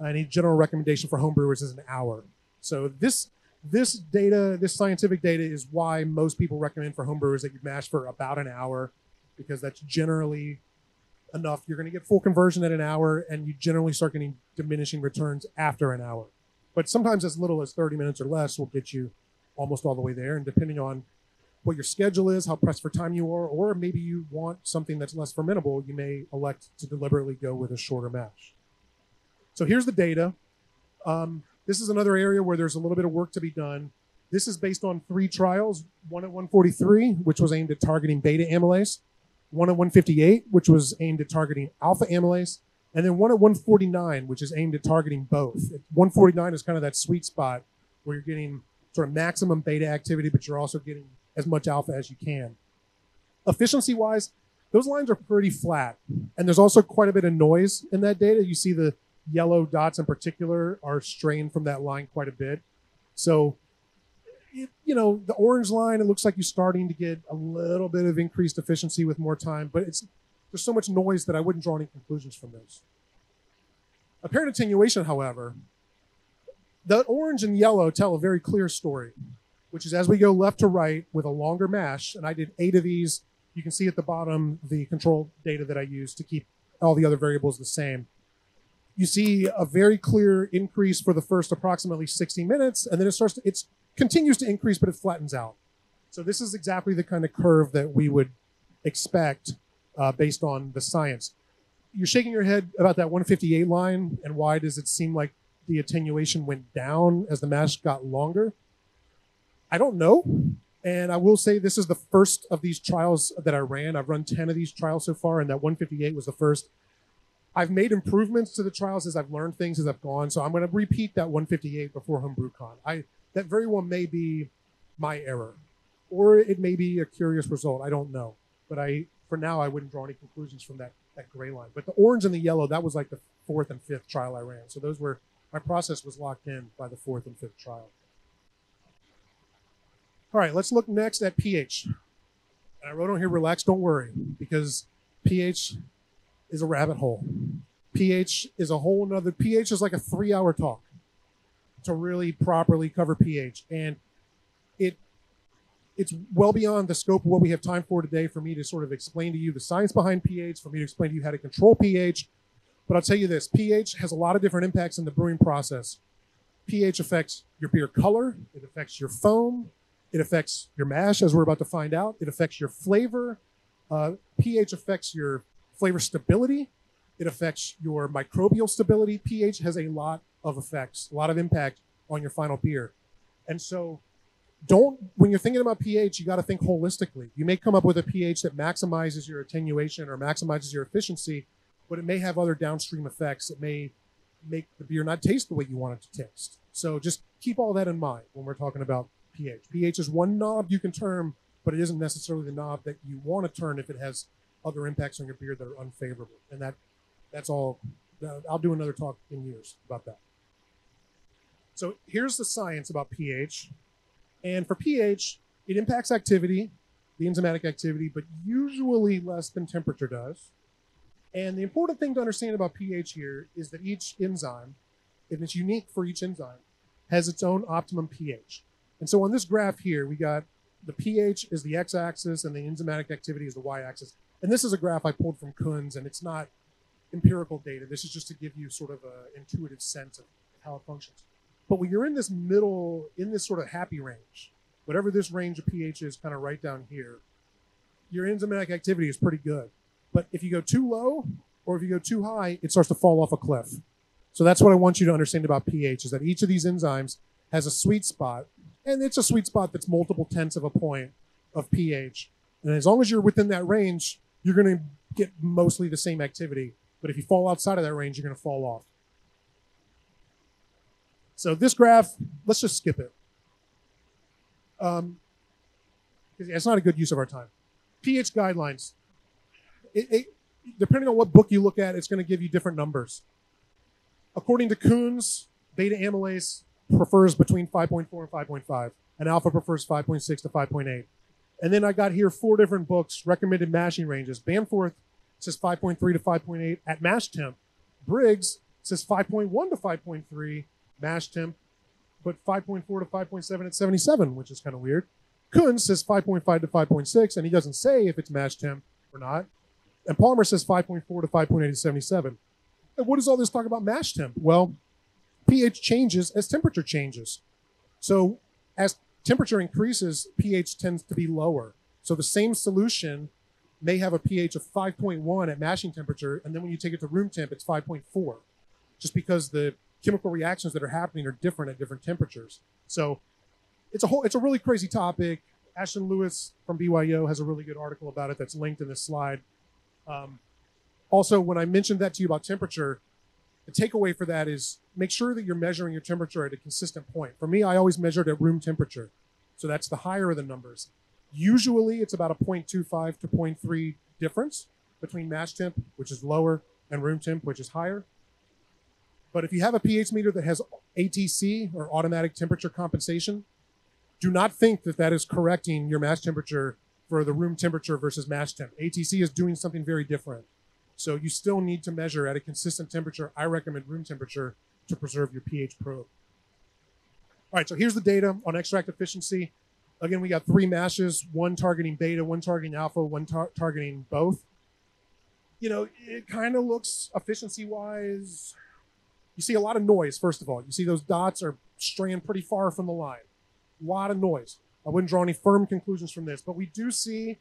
And a general recommendation for home brewers is an hour. So this this data, this scientific data, is why most people recommend for home brewers that you mash for about an hour, because that's generally enough. You're going to get full conversion at an hour, and you generally start getting diminishing returns after an hour. But sometimes as little as 30 minutes or less will get you almost all the way there. And depending on what your schedule is, how pressed for time you are, or maybe you want something that's less fermentable, you may elect to deliberately go with a shorter mash. So here's the data. Um, this is another area where there's a little bit of work to be done. This is based on three trials one at 143, which was aimed at targeting beta amylase, one at 158, which was aimed at targeting alpha amylase, and then one at 149, which is aimed at targeting both. 149 is kind of that sweet spot where you're getting sort of maximum beta activity, but you're also getting as much alpha as you can. Efficiency wise, those lines are pretty flat. And there's also quite a bit of noise in that data. You see the yellow dots in particular are strained from that line quite a bit. So, it, you know, the orange line, it looks like you're starting to get a little bit of increased efficiency with more time, but it's there's so much noise that I wouldn't draw any conclusions from those. Apparent attenuation, however, the orange and yellow tell a very clear story, which is as we go left to right with a longer mash, and I did eight of these. You can see at the bottom the control data that I used to keep all the other variables the same. You see a very clear increase for the first approximately 60 minutes, and then it starts to, it continues to increase, but it flattens out. So this is exactly the kind of curve that we would expect uh, based on the science. You're shaking your head about that 158 line, and why does it seem like the attenuation went down as the mash got longer? I don't know. And I will say this is the first of these trials that I ran. I've run 10 of these trials so far, and that 158 was the first. I've made improvements to the trials as I've learned things as I've gone. So I'm going to repeat that 158 before HomebrewCon. I that very well may be my error, or it may be a curious result. I don't know. But I, for now, I wouldn't draw any conclusions from that that gray line. But the orange and the yellow, that was like the fourth and fifth trial I ran. So those were my process was locked in by the fourth and fifth trial. All right, let's look next at pH. And I wrote on here, relax, don't worry, because pH is a rabbit hole. pH is a whole nother pH is like a three hour talk to really properly cover pH. And it it's well beyond the scope of what we have time for today for me to sort of explain to you the science behind pH, for me to explain to you how to control pH, but I'll tell you this pH has a lot of different impacts in the brewing process. pH affects your beer color, it affects your foam, it affects your mash, as we're about to find out, it affects your flavor. Uh, pH affects your flavor stability, it affects your microbial stability. pH has a lot of effects, a lot of impact on your final beer. And so, don't when you're thinking about pH, you got to think holistically. You may come up with a pH that maximizes your attenuation or maximizes your efficiency, but it may have other downstream effects. It may make the beer not taste the way you want it to taste. So just keep all that in mind when we're talking about pH. pH is one knob you can turn, but it isn't necessarily the knob that you want to turn if it has other impacts on your beer that are unfavorable. And that that's all. Uh, I'll do another talk in years about that. So here's the science about pH. And for pH, it impacts activity, the enzymatic activity, but usually less than temperature does. And the important thing to understand about pH here is that each enzyme, and it's unique for each enzyme, has its own optimum pH. And so on this graph here, we got the pH is the x-axis and the enzymatic activity is the y-axis. And this is a graph I pulled from Kunz, and it's not empirical data. This is just to give you sort of an intuitive sense of how it functions. But when you're in this middle, in this sort of happy range, whatever this range of pH is, kind of right down here, your enzymatic activity is pretty good. But if you go too low or if you go too high, it starts to fall off a cliff. So that's what I want you to understand about pH is that each of these enzymes has a sweet spot, and it's a sweet spot that's multiple tenths of a point of pH. And as long as you're within that range, you're going to get mostly the same activity. But if you fall outside of that range, you're going to fall off. So this graph, let's just skip it. Um, it's not a good use of our time. pH guidelines. It, it, depending on what book you look at, it's going to give you different numbers. According to Kunz, beta amylase prefers between 5.4 and 5.5, and alpha prefers 5.6 to 5.8. And then I got here four different books, recommended mashing ranges. Bamforth says 5.3 to 5.8 at mash temp. Briggs says 5.1 to 5.3 mash temp, but 5.4 to 5.7 at 77, which is kind of weird. Kunz says 5.5 to 5.6, and he doesn't say if it's mash temp or not. And Palmer says 5.4 to 5.8 at 77. And what does all this talk about mash temp? Well, pH changes as temperature changes. So as temperature increases, pH tends to be lower. So the same solution may have a pH of 5.1 at mashing temperature, and then when you take it to room temp, it's 5.4, just because the chemical reactions that are happening are different at different temperatures. So it's a whole, it's a really crazy topic. Ashton Lewis from BYO has a really good article about it that's linked in this slide. Um, also, when I mentioned that to you about temperature, the takeaway for that is make sure that you're measuring your temperature at a consistent point. For me, I always measured at room temperature. So that's the higher of the numbers. Usually it's about a 0.25 to 0.3 difference between mash temp, which is lower, and room temp, which is higher. But if you have a pH meter that has ATC or automatic temperature compensation, do not think that that is correcting your mash temperature for the room temperature versus mash temp. ATC is doing something very different. So you still need to measure at a consistent temperature. I recommend room temperature to preserve your pH probe. All right, so here's the data on extract efficiency. Again, we got three mashes, one targeting beta, one targeting alpha, one tar targeting both. You know, it kind of looks efficiency wise. You see a lot of noise, first of all. You see those dots are straying pretty far from the line. A lot of noise. I wouldn't draw any firm conclusions from this, but we do see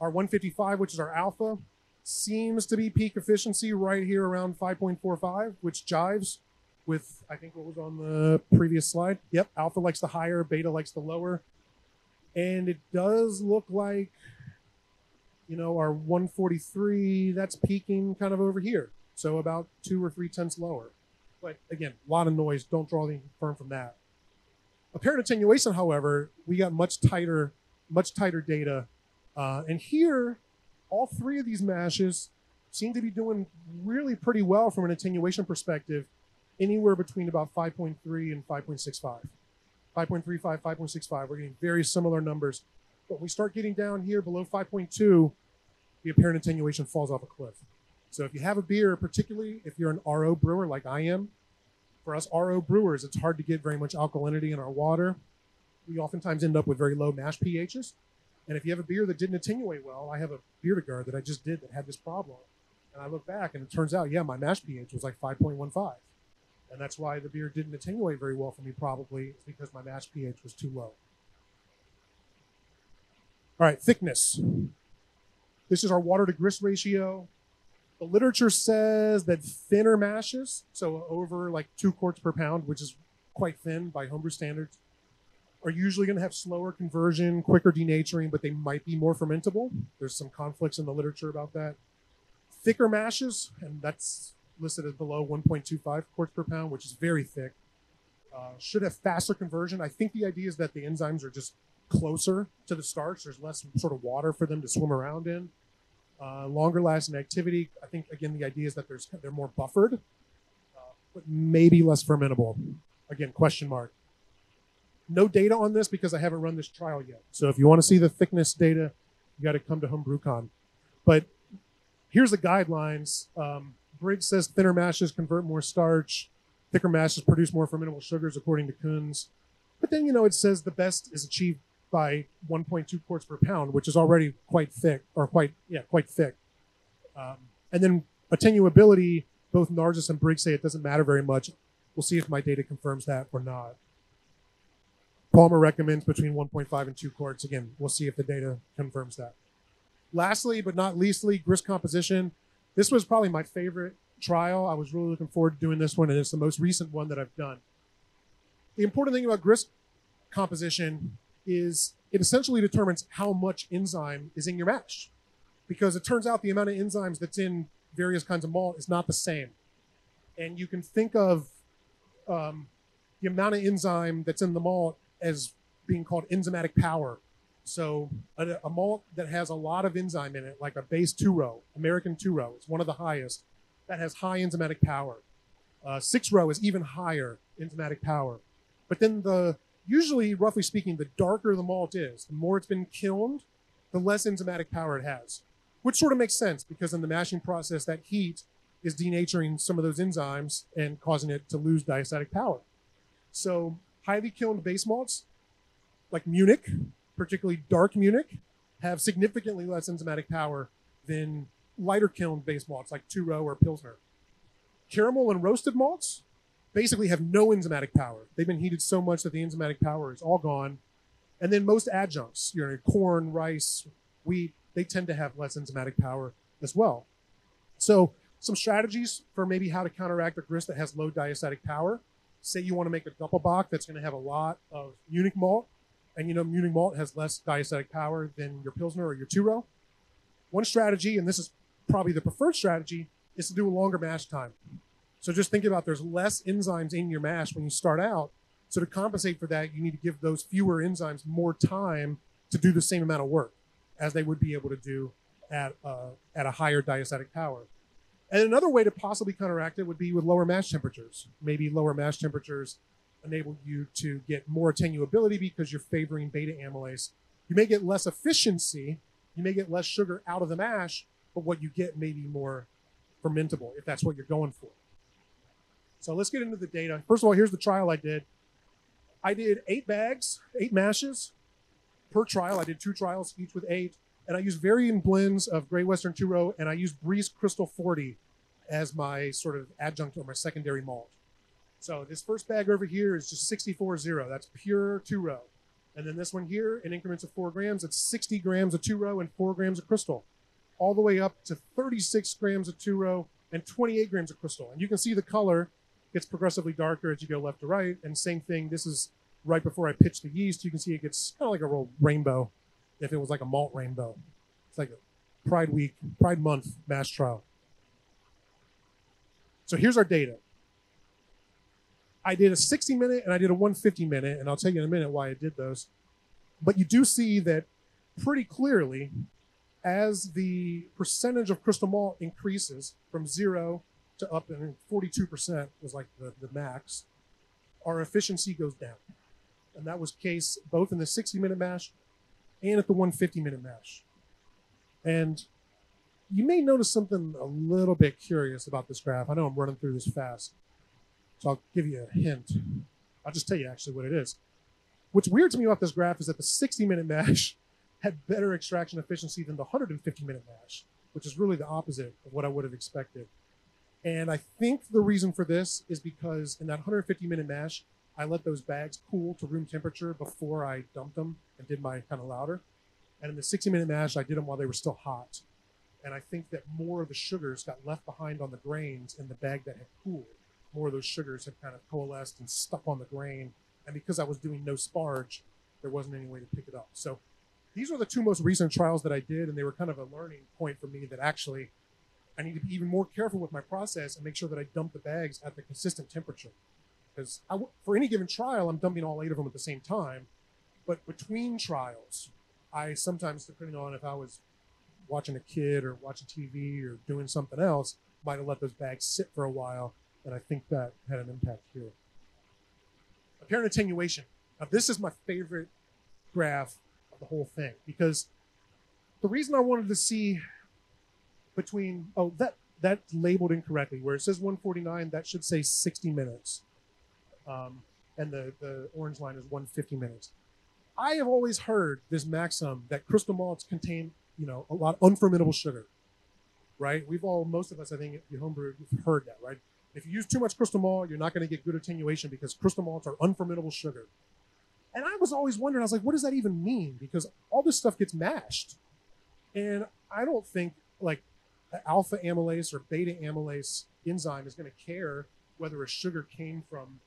our 155, which is our alpha, seems to be peak efficiency right here around 5.45, which jives with, I think, what was on the previous slide. Yep, alpha likes the higher, beta likes the lower. And it does look like, you know, our 143, that's peaking kind of over here. So about two or three tenths lower. But again, a lot of noise. Don't draw the firm from that. Apparent attenuation, however, we got much tighter, much tighter data. Uh, and here, all three of these mashes seem to be doing really pretty well from an attenuation perspective, anywhere between about 5.3 and 5.65. 5.35, 5.65. We're getting very similar numbers. But we start getting down here below 5.2, the apparent attenuation falls off a cliff. So if you have a beer, particularly if you're an RO brewer like I am, for us RO brewers, it's hard to get very much alkalinity in our water. We oftentimes end up with very low mash pHs. And if you have a beer that didn't attenuate well, I have a bière de garde that I just did that had this problem. And I look back and it turns out, yeah, my mash pH was like 5.15. And that's why the beer didn't attenuate very well for me, probably. It's because my mash pH was too low. All right, thickness. This is our water to grist ratio. The literature says that thinner mashes, so over like two quarts per pound, which is quite thin by homebrew standards, are usually going to have slower conversion, quicker denaturing, but they might be more fermentable. There's some conflicts in the literature about that. Thicker mashes, and that's listed as below 1.25 quarts per pound, which is very thick. Uh, should have faster conversion. I think the idea is that the enzymes are just closer to the starch. There's less sort of water for them to swim around in. Uh, longer lasting activity. I think again the idea is that there's they're more buffered, uh, but maybe less fermentable. again, question mark. No data on this because I haven't run this trial yet. So if you want to see the thickness data, you got to come to HomebrewCon. But here's the guidelines. Um, Briggs says thinner mashes convert more starch, thicker mashes produce more fermentable sugars, according to Kunz. But then, you know, it says the best is achieved by 1.2 quarts per pound, which is already quite thick, or quite, yeah, quite thick. Um, and then attenuability, both Narziss and Briggs say it doesn't matter very much. We'll see if my data confirms that or not. Palmer recommends between 1.5 and 2 quarts. Again, we'll see if the data confirms that. Lastly, but not leastly, grist composition. This was probably my favorite trial. I was really looking forward to doing this one, and it's the most recent one that I've done. The important thing about grist composition is it essentially determines how much enzyme is in your mash. Because it turns out the amount of enzymes that's in various kinds of malt is not the same. And you can think of um, the amount of enzyme that's in the malt as being called enzymatic power. So a, a, malt that has a lot of enzyme in it, like a base two row, American two row, is one of the highest. That has high enzymatic power. Uh, six row is even higher enzymatic power. But then the usually, roughly speaking, the darker the malt is, the more it's been kilned, the less enzymatic power it has. Which sort of makes sense because in the mashing process, that heat is denaturing some of those enzymes and causing it to lose diastatic power. So highly kilned base malts, like Munich, particularly dark Munich, have significantly less enzymatic power than lighter kiln base malts like two row or Pilsner. Caramel and roasted malts basically have no enzymatic power. They've been heated so much that the enzymatic power is all gone. And then most adjuncts, you know, corn, rice, wheat, they tend to have less enzymatic power as well. So some strategies for maybe how to counteract a grist that has low diastatic power. Say you want to make a Doppelbock that's going to have a lot of Munich malt, and you know Munich malt has less diastatic power than your Pilsner or your two row. One strategy, and this is probably the preferred strategy, is to do a longer mash time. So just think about there's less enzymes in your mash when you start out. So to compensate for that, you need to give those fewer enzymes more time to do the same amount of work as they would be able to do at, uh, at a higher diastatic power. And another way to possibly counteract it would be with lower mash temperatures. Maybe lower mash temperatures enable you to get more attenuability because you're favoring beta amylase. You may get less efficiency, you may get less sugar out of the mash, but what you get may be more fermentable if that's what you're going for. So let's get into the data. First of all, here's the trial I did. I did eight bags, eight mashes per trial. I did two trials, each with eight. And I used varying blends of Great Western Two Row, and I used Briess Crystal 40 as my sort of adjunct or my secondary malt. So this first bag over here is just 64.0. That's pure two row. And then this one here, in increments of four grams, it's 60 grams of two row and four grams of crystal, all the way up to 36 grams of two row and 28 grams of crystal. And you can see the color gets progressively darker as you go left to right. And same thing, this is right before I pitch the yeast. You can see it gets kind of like a real rainbow if it was like a malt rainbow. It's like a Pride Week, Pride Month mash trial. So here's our data. I did a 60 minute and I did a 150 minute, and I'll tell you in a minute why I did those. But you do see that pretty clearly as the percentage of crystal malt increases from zero to up and 42% was like the, the max, our efficiency goes down. And that was case both in the 60 minute mash and at the 150 minute mash. And you may notice something a little bit curious about this graph. I know I'm running through this fast, so I'll give you a hint. I'll just tell you actually what it is. What's weird to me about this graph is that the 60 minute mash had better extraction efficiency than the 150 minute mash, which is really the opposite of what I would have expected. And I think the reason for this is because in that 150 minute mash, I let those bags cool to room temperature before I dumped them and did my kind of lauter. And in the 60 minute mash, I did them while they were still hot. And I think that more of the sugars got left behind on the grains in the bag that had cooled. More of those sugars had kind of coalesced and stuck on the grain. And because I was doing no sparge, there wasn't any way to pick it up. So these were the two most recent trials that I did, and they were kind of a learning point for me that actually I need to be even more careful with my process and make sure that I dump the bags at the consistent temperature because for any given trial, I'm dumping all eight of them at the same time. But between trials, I sometimes, depending on if I was watching a kid or watching TV or doing something else, might have let those bags sit for a while. And I think that had an impact here. apparent attenuation. Now, this is my favorite graph of the whole thing because the reason I wanted to see between oh that that's labeled incorrectly where it says 149 that should say 60 minutes um, and the the orange line is 150 minutes i have always heard this maxim that crystal malts contain you know a lot of unfermentable sugar right we've all most of us i think at homebrew have heard that right if you use too much crystal malt you're not going to get good attenuation because crystal malts are unfermentable sugar and i was always wondering i was like what does that even mean because all this stuff gets mashed and i don't think like alpha amylase or beta amylase enzyme is going to care whether a sugar came from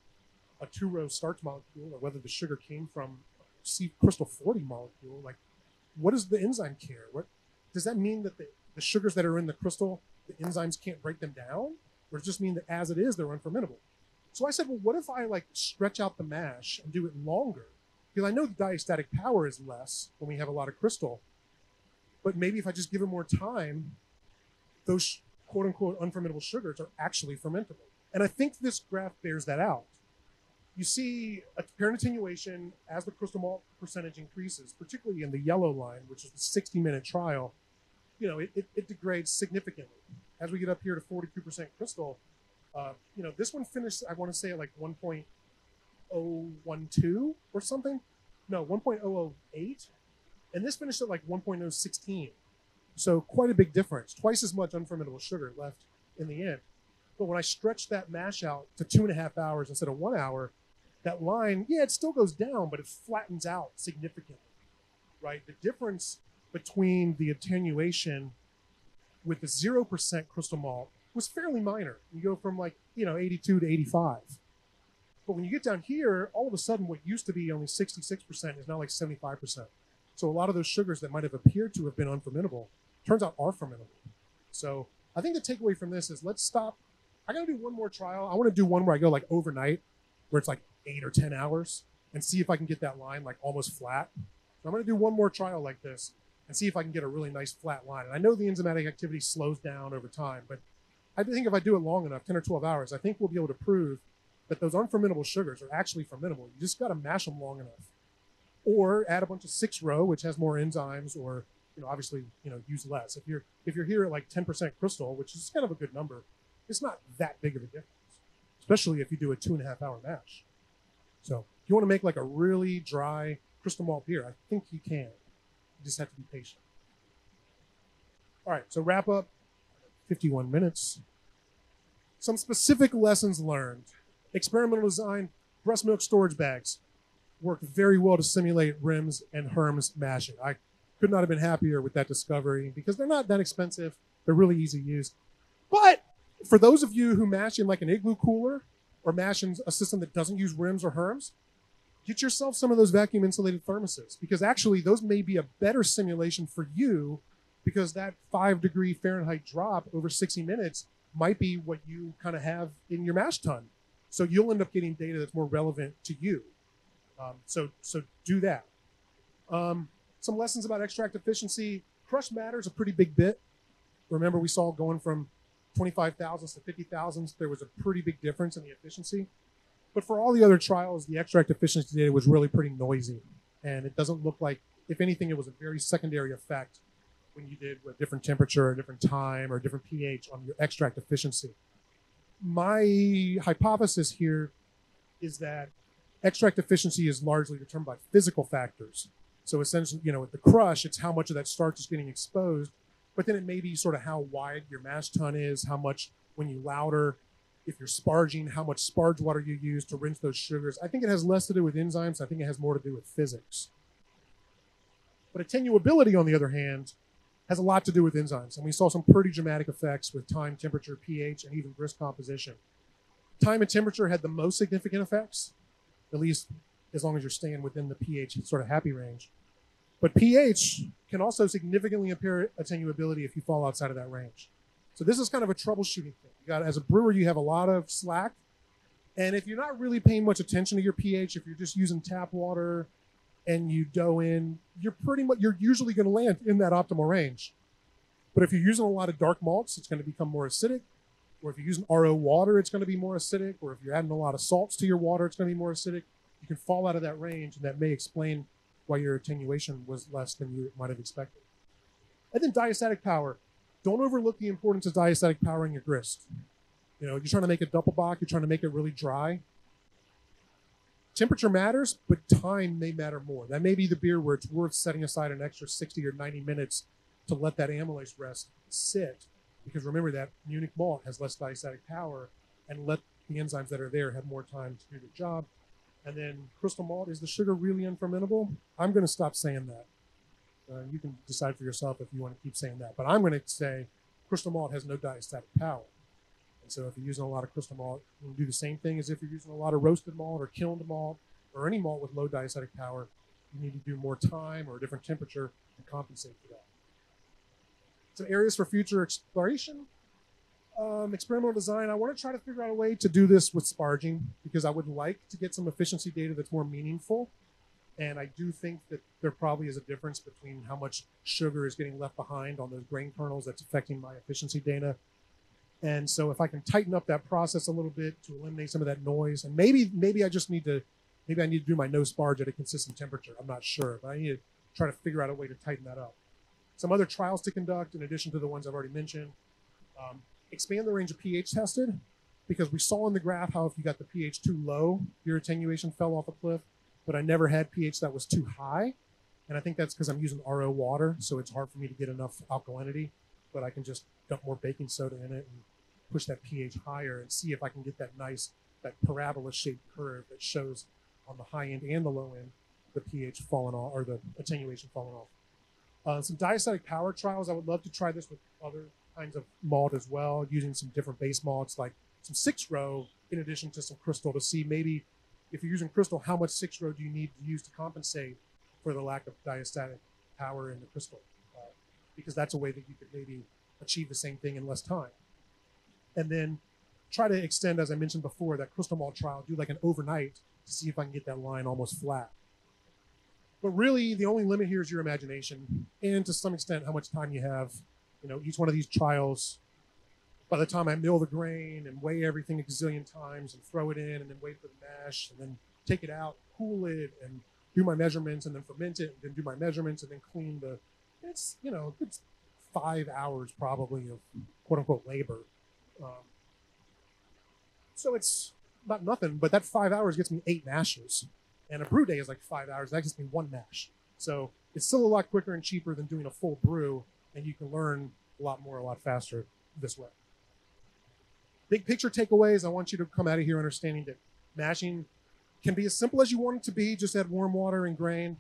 a two row starch molecule or whether the sugar came from C crystal 40 molecule. Like, what does the enzyme care? What does that mean that the, the sugars that are in the crystal, the enzymes can't break them down? Or does it just mean that as it is, they're unfermentable? So I said, well, what if I like stretch out the mash and do it longer? Because I know the diastatic power is less when we have a lot of crystal. But maybe if I just give it more time, those quote unquote unfermentable sugars are actually fermentable. And I think this graph bears that out. You see apparent attenuation as the crystal malt percentage increases, particularly in the yellow line, which is the 60 minute trial, you know, it, it, it degrades significantly. As we get up here to 42% crystal, uh, you know, this one finished, I want to say at like 1.012 or something. No, 1.008. And this finished at like 1.016. So quite a big difference, twice as much unfermentable sugar left in the end. But when I stretch that mash out to two and a half hours instead of one hour, that line, yeah, it still goes down, but it flattens out significantly, right? The difference between the attenuation with the 0% crystal malt was fairly minor. You go from like, you know, 82 to 85. But when you get down here, all of a sudden what used to be only 66% is now like 75%. So a lot of those sugars that might have appeared to have been unfermentable turns out are fermentable. So I think the takeaway from this is let's stop. I got to do one more trial. I want to do one where I go like overnight, where it's like eight or 10 hours, and see if I can get that line like almost flat. So I'm going to do one more trial like this and see if I can get a really nice flat line. And I know the enzymatic activity slows down over time, but I think if I do it long enough, 10 or 12 hours, I think we'll be able to prove that those unfermentable sugars are actually fermentable. You just got to mash them long enough. Or add a bunch of six row, which has more enzymes, or you know, obviously, you know, use less. If you're if you're here at like 10% crystal, which is kind of a good number, it's not that big of a difference, especially if you do a two and a half hour mash. So if you want to make like a really dry crystal malt beer, I think you can. You just have to be patient. All right, so wrap up 51 minutes. Some specific lessons learned. Experimental design, breast milk storage bags worked very well to simulate RIMS and HERMS mashing. I could not have been happier with that discovery because they're not that expensive. They're really easy to use. But for those of you who mash in like an igloo cooler or mash in a system that doesn't use RIMS or HERMS, get yourself some of those vacuum insulated thermoses because actually those may be a better simulation for you because that five degree Fahrenheit drop over 60 minutes might be what you kind of have in your mash tun. So you'll end up getting data that's more relevant to you. Um, so so do that. Um, some lessons about extract efficiency. Crush matter is a pretty big bit. Remember, we saw going from 25 thousandths to 50 thousandths, there was a pretty big difference in the efficiency. But for all the other trials, the extract efficiency data was really pretty noisy. And it doesn't look like, if anything, it was a very secondary effect when you did with different temperature, a different time, or different pH on your extract efficiency. My hypothesis here is that extract efficiency is largely determined by physical factors. So essentially, you know, with the crush, it's how much of that starch is getting exposed, but then it may be sort of how wide your mash tun is, how much when you lauter, if you're sparging, how much sparge water you use to rinse those sugars. I think it has less to do with enzymes. I think it has more to do with physics. But attenuability, on the other hand, has a lot to do with enzymes. And we saw some pretty dramatic effects with time, temperature, pH, and even grist composition. Time and temperature had the most significant effects, at least as long as you're staying within the pH sort of happy range. But pH can also significantly impair attenuability if you fall outside of that range. So this is kind of a troubleshooting thing. You got as a brewer, you have a lot of slack, and if you're not really paying much attention to your pH, if you're just using tap water and you dough in, you're pretty much you're usually going to land in that optimal range. But if you're using a lot of dark malts, it's going to become more acidic. Or if you're using RO water, it's going to be more acidic. Or if you're adding a lot of salts to your water, it's going to be more acidic. you can fall out of that range, and that may explain why your attenuation was less than you might have expected. And then diastatic power. Don't overlook the importance of diastatic power in your grist. You know, you're trying to make a doppelbock, you're trying to make it really dry. Temperature matters, but time may matter more. That may be the beer where it's worth setting aside an extra 60 or 90 minutes to let that amylase rest sit. Because remember that Munich malt has less diastatic power and let the enzymes that are there have more time to do the job. And then crystal malt, is the sugar really unfermentable? I'm going to stop saying that. Uh, you can decide for yourself if you want to keep saying that. But I'm going to say crystal malt has no diastatic power. And so if you're using a lot of crystal malt, you can do the same thing as if you're using a lot of roasted malt or kilned malt or any malt with low diastatic power. You need to do more time or a different temperature to compensate for that. Some areas for future exploration. Um, experimental design. I want to try to figure out a way to do this with sparging because I would like to get some efficiency data that's more meaningful. And I do think that there probably is a difference between how much sugar is getting left behind on those grain kernels that's affecting my efficiency data and so if I can tighten up that process a little bit to eliminate some of that noise, and maybe maybe I just need to maybe I need to do my no sparge at a consistent temperature. I'm not sure, but I need to try to figure out a way to tighten that up. Some other trials to conduct in addition to the ones I've already mentioned. Um, expand the range of pH tested because we saw in the graph how if you got the pH too low, your attenuation fell off a cliff. But I never had pH that was too high. And I think that's because I'm using RO water, so it's hard for me to get enough alkalinity but I can just dump more baking soda in it and push that pH higher and see if I can get that nice, that parabola shaped curve that shows on the high end and the low end the pH falling off or the attenuation falling off. Uh, some diastatic power trials. I would love to try this with other kinds of malt as well, using some different base malts like some six row in addition to some crystal to see maybe if you're using crystal, how much six row do you need to use to compensate for the lack of diastatic power in the crystal? Uh, because that's a way that you could maybe achieve the same thing in less time. And then try to extend, as I mentioned before, that crystal malt trial, do like an overnight to see if I can get that line almost flat. But really, the only limit here is your imagination and to some extent how much time you have. You know, each one of these trials, by the time I mill the grain and weigh everything a gazillion times and throw it in and then wait for the mash and then take it out, cool it, and do my measurements and then ferment it and then do my measurements and then clean the it's you know it's five hours probably of quote unquote labor. Um, so it's not nothing, but that five hours gets me eight mashes, and a brew day is like five hours. That gets me one mash. So it's still a lot quicker and cheaper than doing a full brew, and you can learn a lot more, a lot faster this way. Big picture takeaways. I want you to come out of here understanding that mashing can be as simple as you want it to be. Just add warm water and grain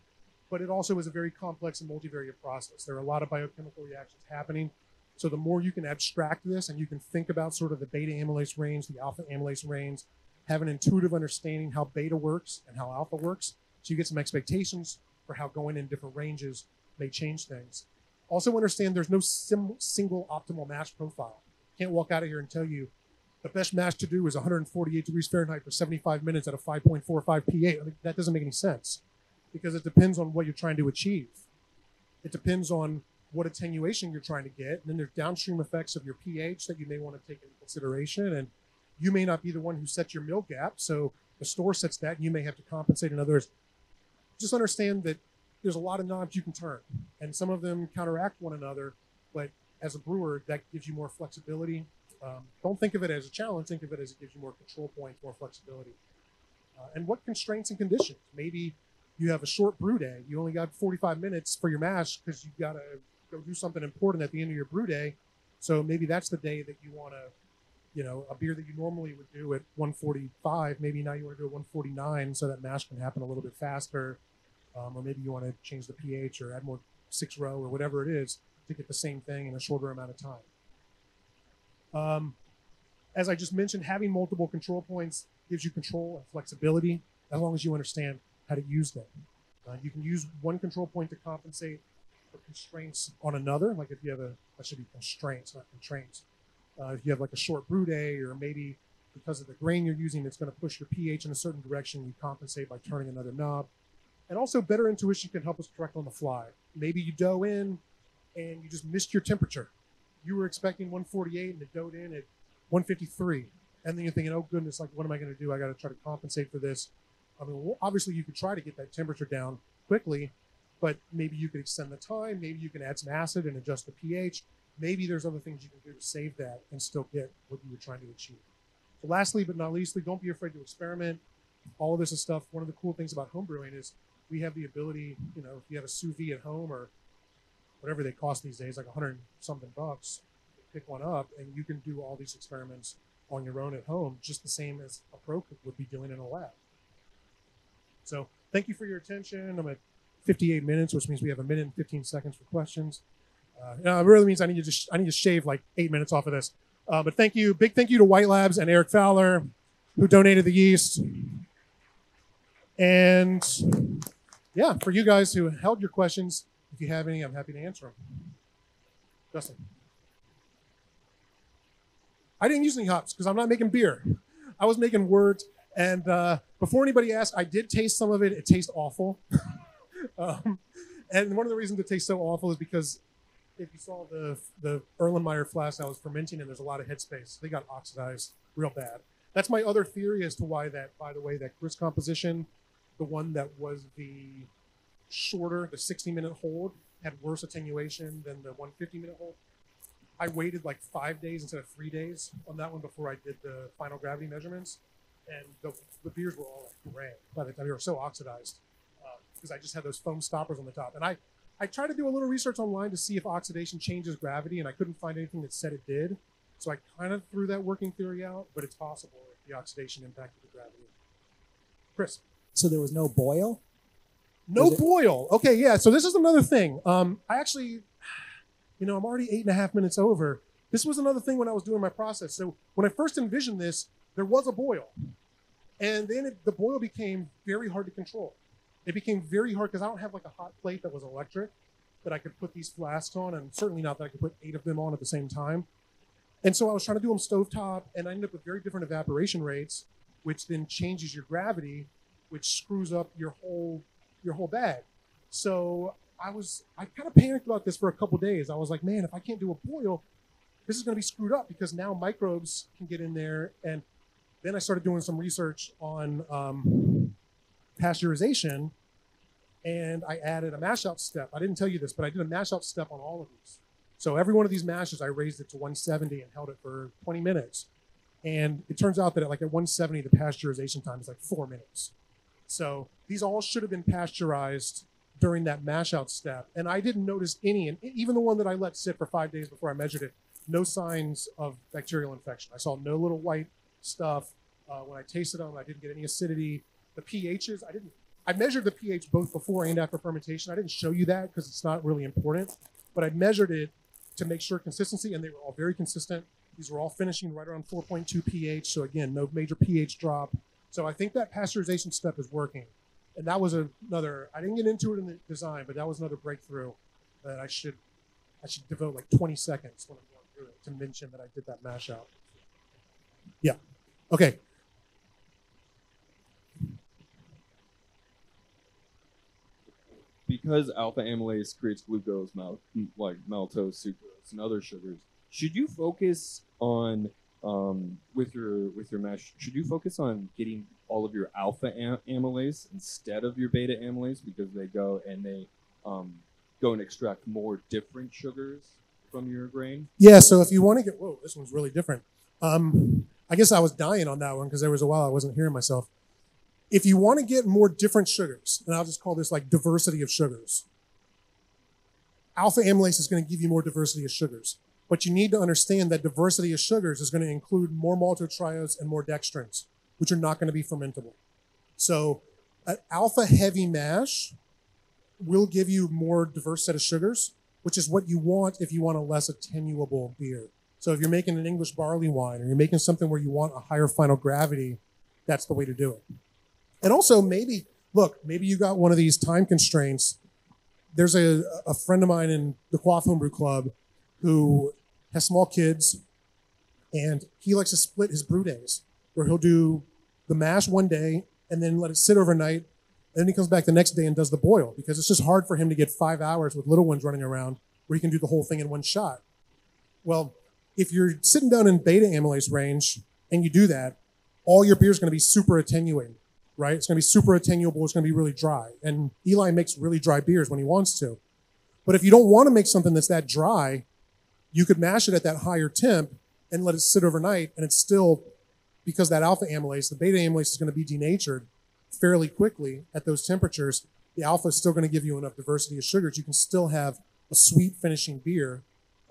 but it also is a very complex and multivariate process. There are a lot of biochemical reactions happening. So the more you can abstract this and you can think about sort of the beta amylase range, the alpha amylase range, have an intuitive understanding how beta works and how alpha works. So you get some expectations for how going in different ranges may change things. Also understand there's no sim- single optimal mash profile. Can't walk out of here and tell you the best mash to do is 148 degrees Fahrenheit for 75 minutes at a 5.45 pH. I mean, that doesn't make any sense because it depends on what you're trying to achieve. It depends on what attenuation you're trying to get. And then there's downstream effects of your pH that you may want to take into consideration. And you may not be the one who sets your mill gap. So the store sets that and you may have to compensate in others. Just understand that there's a lot of knobs you can turn and some of them counteract one another. But as a brewer, that gives you more flexibility. Um, don't think of it as a challenge. Think of it as it gives you more control points, more flexibility. Uh, and what constraints and conditions? Maybe you have a short brew day. You only got 45 minutes for your mash because you've got to go do something important at the end of your brew day. So maybe that's the day that you want to, you know, a beer that you normally would do at 145, maybe now you want to do it 149 so that mash can happen a little bit faster. Um, or maybe you want to change the pH or add more six row or whatever it is to get the same thing in a shorter amount of time. Um, as I just mentioned, having multiple control points gives you control and flexibility as long as you understand how to use them. Uh, you can use one control point to compensate for constraints on another. Like if you have a, that should be constraints, not constraints. Uh, if you have like a short brew day, or maybe because of the grain you're using, it's going to push your pH in a certain direction, you compensate by turning another knob. And also, better intuition can help us correct on the fly. Maybe you dough in and you just missed your temperature. You were expecting 148 and it doughed in at 153. And then you're thinking, oh goodness, like what am I going to do? I got to try to compensate for this I mean, well, obviously you could try to get that temperature down quickly, but maybe you could extend the time. Maybe you can add some acid and adjust the pH. Maybe there's other things you can do to save that and still get what you were trying to achieve. So lastly, but not leastly, don't be afraid to experiment. All of this is stuff. One of the cool things about homebrewing is we have the ability, you know, if you have a sous vide at home or whatever they cost these days, like a hundred something bucks, pick one up and you can do all these experiments on your own at home, just the same as a pro would be doing in a lab. So thank you for your attention. I'm at 58 minutes, which means we have a minute and 15 seconds for questions. Uh, it really means I need to just I need to shave like eight minutes off of this. Uh, but thank you, big thank you to White Labs and Eric Fowler, who donated the yeast. And yeah, for you guys who held your questions, if you have any, I'm happy to answer them. Justin. I didn't use any hops because I'm not making beer. I was making worts. And uh, before anybody asked, I did taste some of it. It tastes awful. um, and one of the reasons it tastes so awful is because if you saw the the Erlenmeyer flask I was fermenting in, there's a lot of headspace. They got oxidized real bad. That's my other theory as to why that, by the way, that grist composition, the one that was the shorter, the 60 minute hold, had worse attenuation than the 150 minute hold. I waited like five days instead of three days on that one before I did the final gravity measurements, and the, the beers were all like gray by the time they were so oxidized because uh, I just had those foam stoppers on the top. And I I tried to do a little research online to see if oxidation changes gravity, and I couldn't find anything that said it did. So I kind of threw that working theory out, but it's possible if the oxidation impacted the gravity. Chris.
So there was no boil?
No boil. Okay, yeah. So this is another thing. Um, I actually, you know, I'm already eight and a half minutes over. This was another thing when I was doing my process. So when I first envisioned this, there was a boil, and then it, the boil became very hard to control. It became very hard because I don't have like a hot plate that was electric that I could put these flasks on, and certainly not that I could put eight of them on at the same time. And so I was trying to do them stovetop, and I ended up with very different evaporation rates, which then changes your gravity, which screws up your whole your whole bag. So I was I kind of panicked about this for a couple days. I was like, man, if I can't do a boil, this is going to be screwed up because now microbes can get in there. And then I started doing some research on um, pasteurization, and I added a mash out step. I didn't tell you this, but I did a mash out step on all of these. So every one of these mashes, I raised it to 170 and held it for 20 minutes. And it turns out that at like at 170, the pasteurization time is like four minutes. So these all should have been pasteurized during that mash out step. And I didn't notice any, and even the one that I let sit for five days before I measured it, no signs of bacterial infection. I saw no little white stuff. Uh, when I tasted them, I didn't get any acidity. The pHs, I didn't. I measured the pH both before and after fermentation. I didn't show you that because it's not really important, but I measured it to make sure consistency, and they were all very consistent. These were all finishing right around 4.2 pH. So again, no major pH drop. So I think that pasteurization step is working, and that was another. I didn't get into it in the design, but that was another breakthrough that I should I should devote like 20 seconds when I'm going through it to mention that I did that mash out. Yeah. Okay.
because alpha amylase creates glucose, mal- like maltose, sucrose, and other sugars, should you focus on um, with your with your mash? Should you focus on getting all of your alpha am- amylase instead of your beta amylase because they go and they um, go and extract more different sugars from your grain?
Yeah. So if you want to get whoa, this one's really different. Um, I guess I was dying on that one because there was a while I wasn't hearing myself if you want to get more different sugars, and I'll just call this like diversity of sugars, alpha amylase is going to give you more diversity of sugars. But you need to understand that diversity of sugars is going to include more maltotriose and more dextrins, which are not going to be fermentable. So, an alpha heavy mash will give you more diverse set of sugars, which is what you want if you want a less attenuable beer. So, if you're making an English barley wine or you're making something where you want a higher final gravity, that's the way to do it. And also, maybe, look, maybe you got one of these time constraints. There's a, a friend of mine in the Quaff Homebrew Club who has small kids, and he likes to split his brew days, where he'll do the mash one day and then let it sit overnight. And then he comes back the next day and does the boil because it's just hard for him to get five hours with little ones running around where he can do the whole thing in one shot. Well, if you're sitting down in beta amylase range and you do that, all your beer is going to be super attenuated right? It's going to be super attenuable. It's going to be really dry. And Eli makes really dry beers when he wants to. But if you don't want to make something that's that dry, you could mash it at that higher temp and let it sit overnight, and it's still because that alpha amylase, the beta amylase is going to be denatured fairly quickly at those temperatures. The alpha is still going to give you enough diversity of sugars. You can still have a sweet finishing beer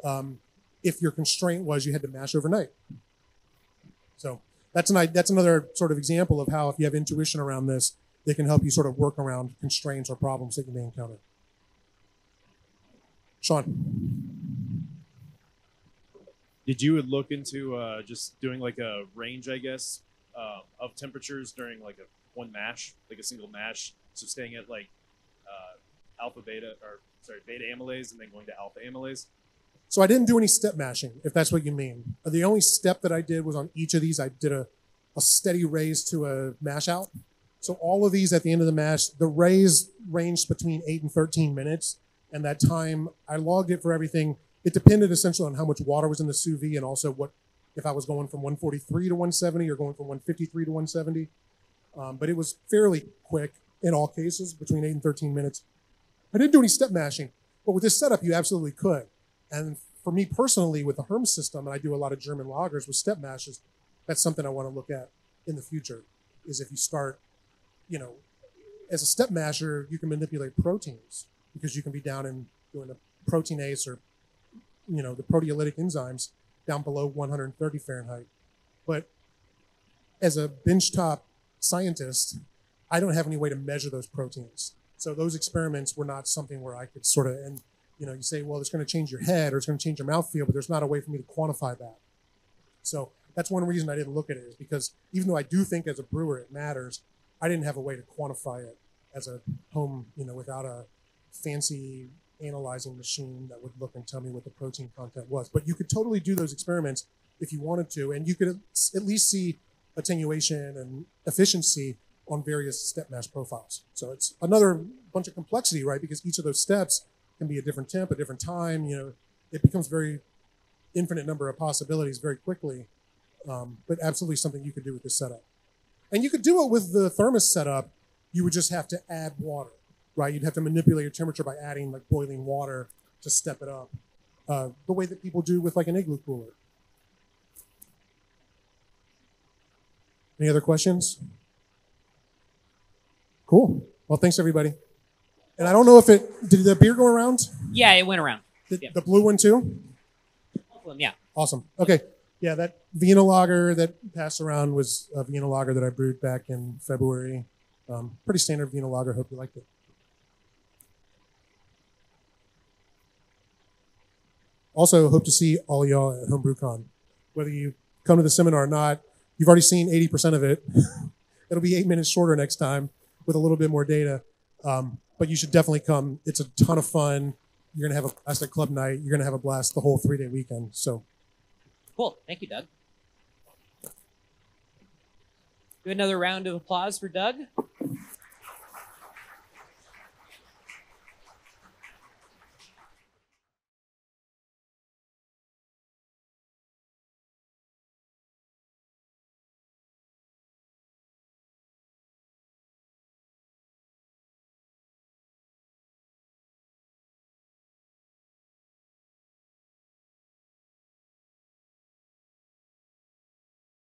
um, if your constraint was you had to mash overnight. So that's an that's another sort of example of how if you have intuition around this, they can help you sort of work around constraints or problems that you may encounter. Sean.
Did you look into uh, just doing like a range, I guess, uh, of temperatures during like a one mash, like a single mash, so staying at like uh, alpha beta or sorry beta amylase and then going to alpha amylase?
So I didn't do any step mashing, if that's what you mean. The only step that I did was on each of these, I did a, a steady raise to a mash out. So all of these at the end of the mash, the raise ranged between eight and 13 minutes. And that time I logged it for everything. It depended essentially on how much water was in the sous vide and also what, if I was going from 143 to 170 or going from 153 to 170. Um, but it was fairly quick in all cases, between eight and 13 minutes. I didn't do any step mashing, but with this setup, you absolutely could. And for me personally, with the HERMS system, and I do a lot of German lagers with step mashes, that's something I want to look at in the future. Is if you start, you know, as a step masher, you can manipulate proteins because you can be down in doing a proteinase or, you know, the proteolytic enzymes down below 130 Fahrenheit. But as a benchtop scientist, I don't have any way to measure those proteins. So those experiments were not something where I could sort of and you know you say well it's going to change your head or it's going to change your mouthfeel, but there's not a way for me to quantify that. So that's one reason I didn't look at it is because even though I do think as a brewer it matters, I didn't have a way to quantify it as a home you know without a fancy analyzing machine that would look and tell me what the protein content was. But you could totally do those experiments if you wanted to, and you could at least see attenuation and efficiency on various step mash profiles. So it's another bunch of complexity, right? Because each of those steps can be a different temp, a different time. You know, it becomes very infinite number of possibilities very quickly. Um, but absolutely something you could do with this setup. And you could do it with the thermos setup. You would just have to add water, right? You'd have to manipulate your temperature by adding like boiling water to step it up, uh, the way that people do with like an igloo cooler. Any other questions? Cool. Well, thanks everybody. And I don't know if it did the beer go around?
Yeah, it went around.
The,
Yeah.
the blue one too?
Well, yeah.
Awesome. Okay. Yeah, that Vienna lager that passed around was a Vienna lager that I brewed back in February. Um, pretty standard Vienna lager. Hope you liked it. Also, hope to see all y'all at HomebrewCon. Whether you come to the seminar or not, you've already seen 80% of it. It'll be eight minutes shorter next time with a little bit more data. Um, but you should definitely come. It's a ton of fun. You're going to have a blast at club night. You're going to have a blast the whole three day weekend. So
Cool. Thank you, Doug. Do another round of applause for Doug.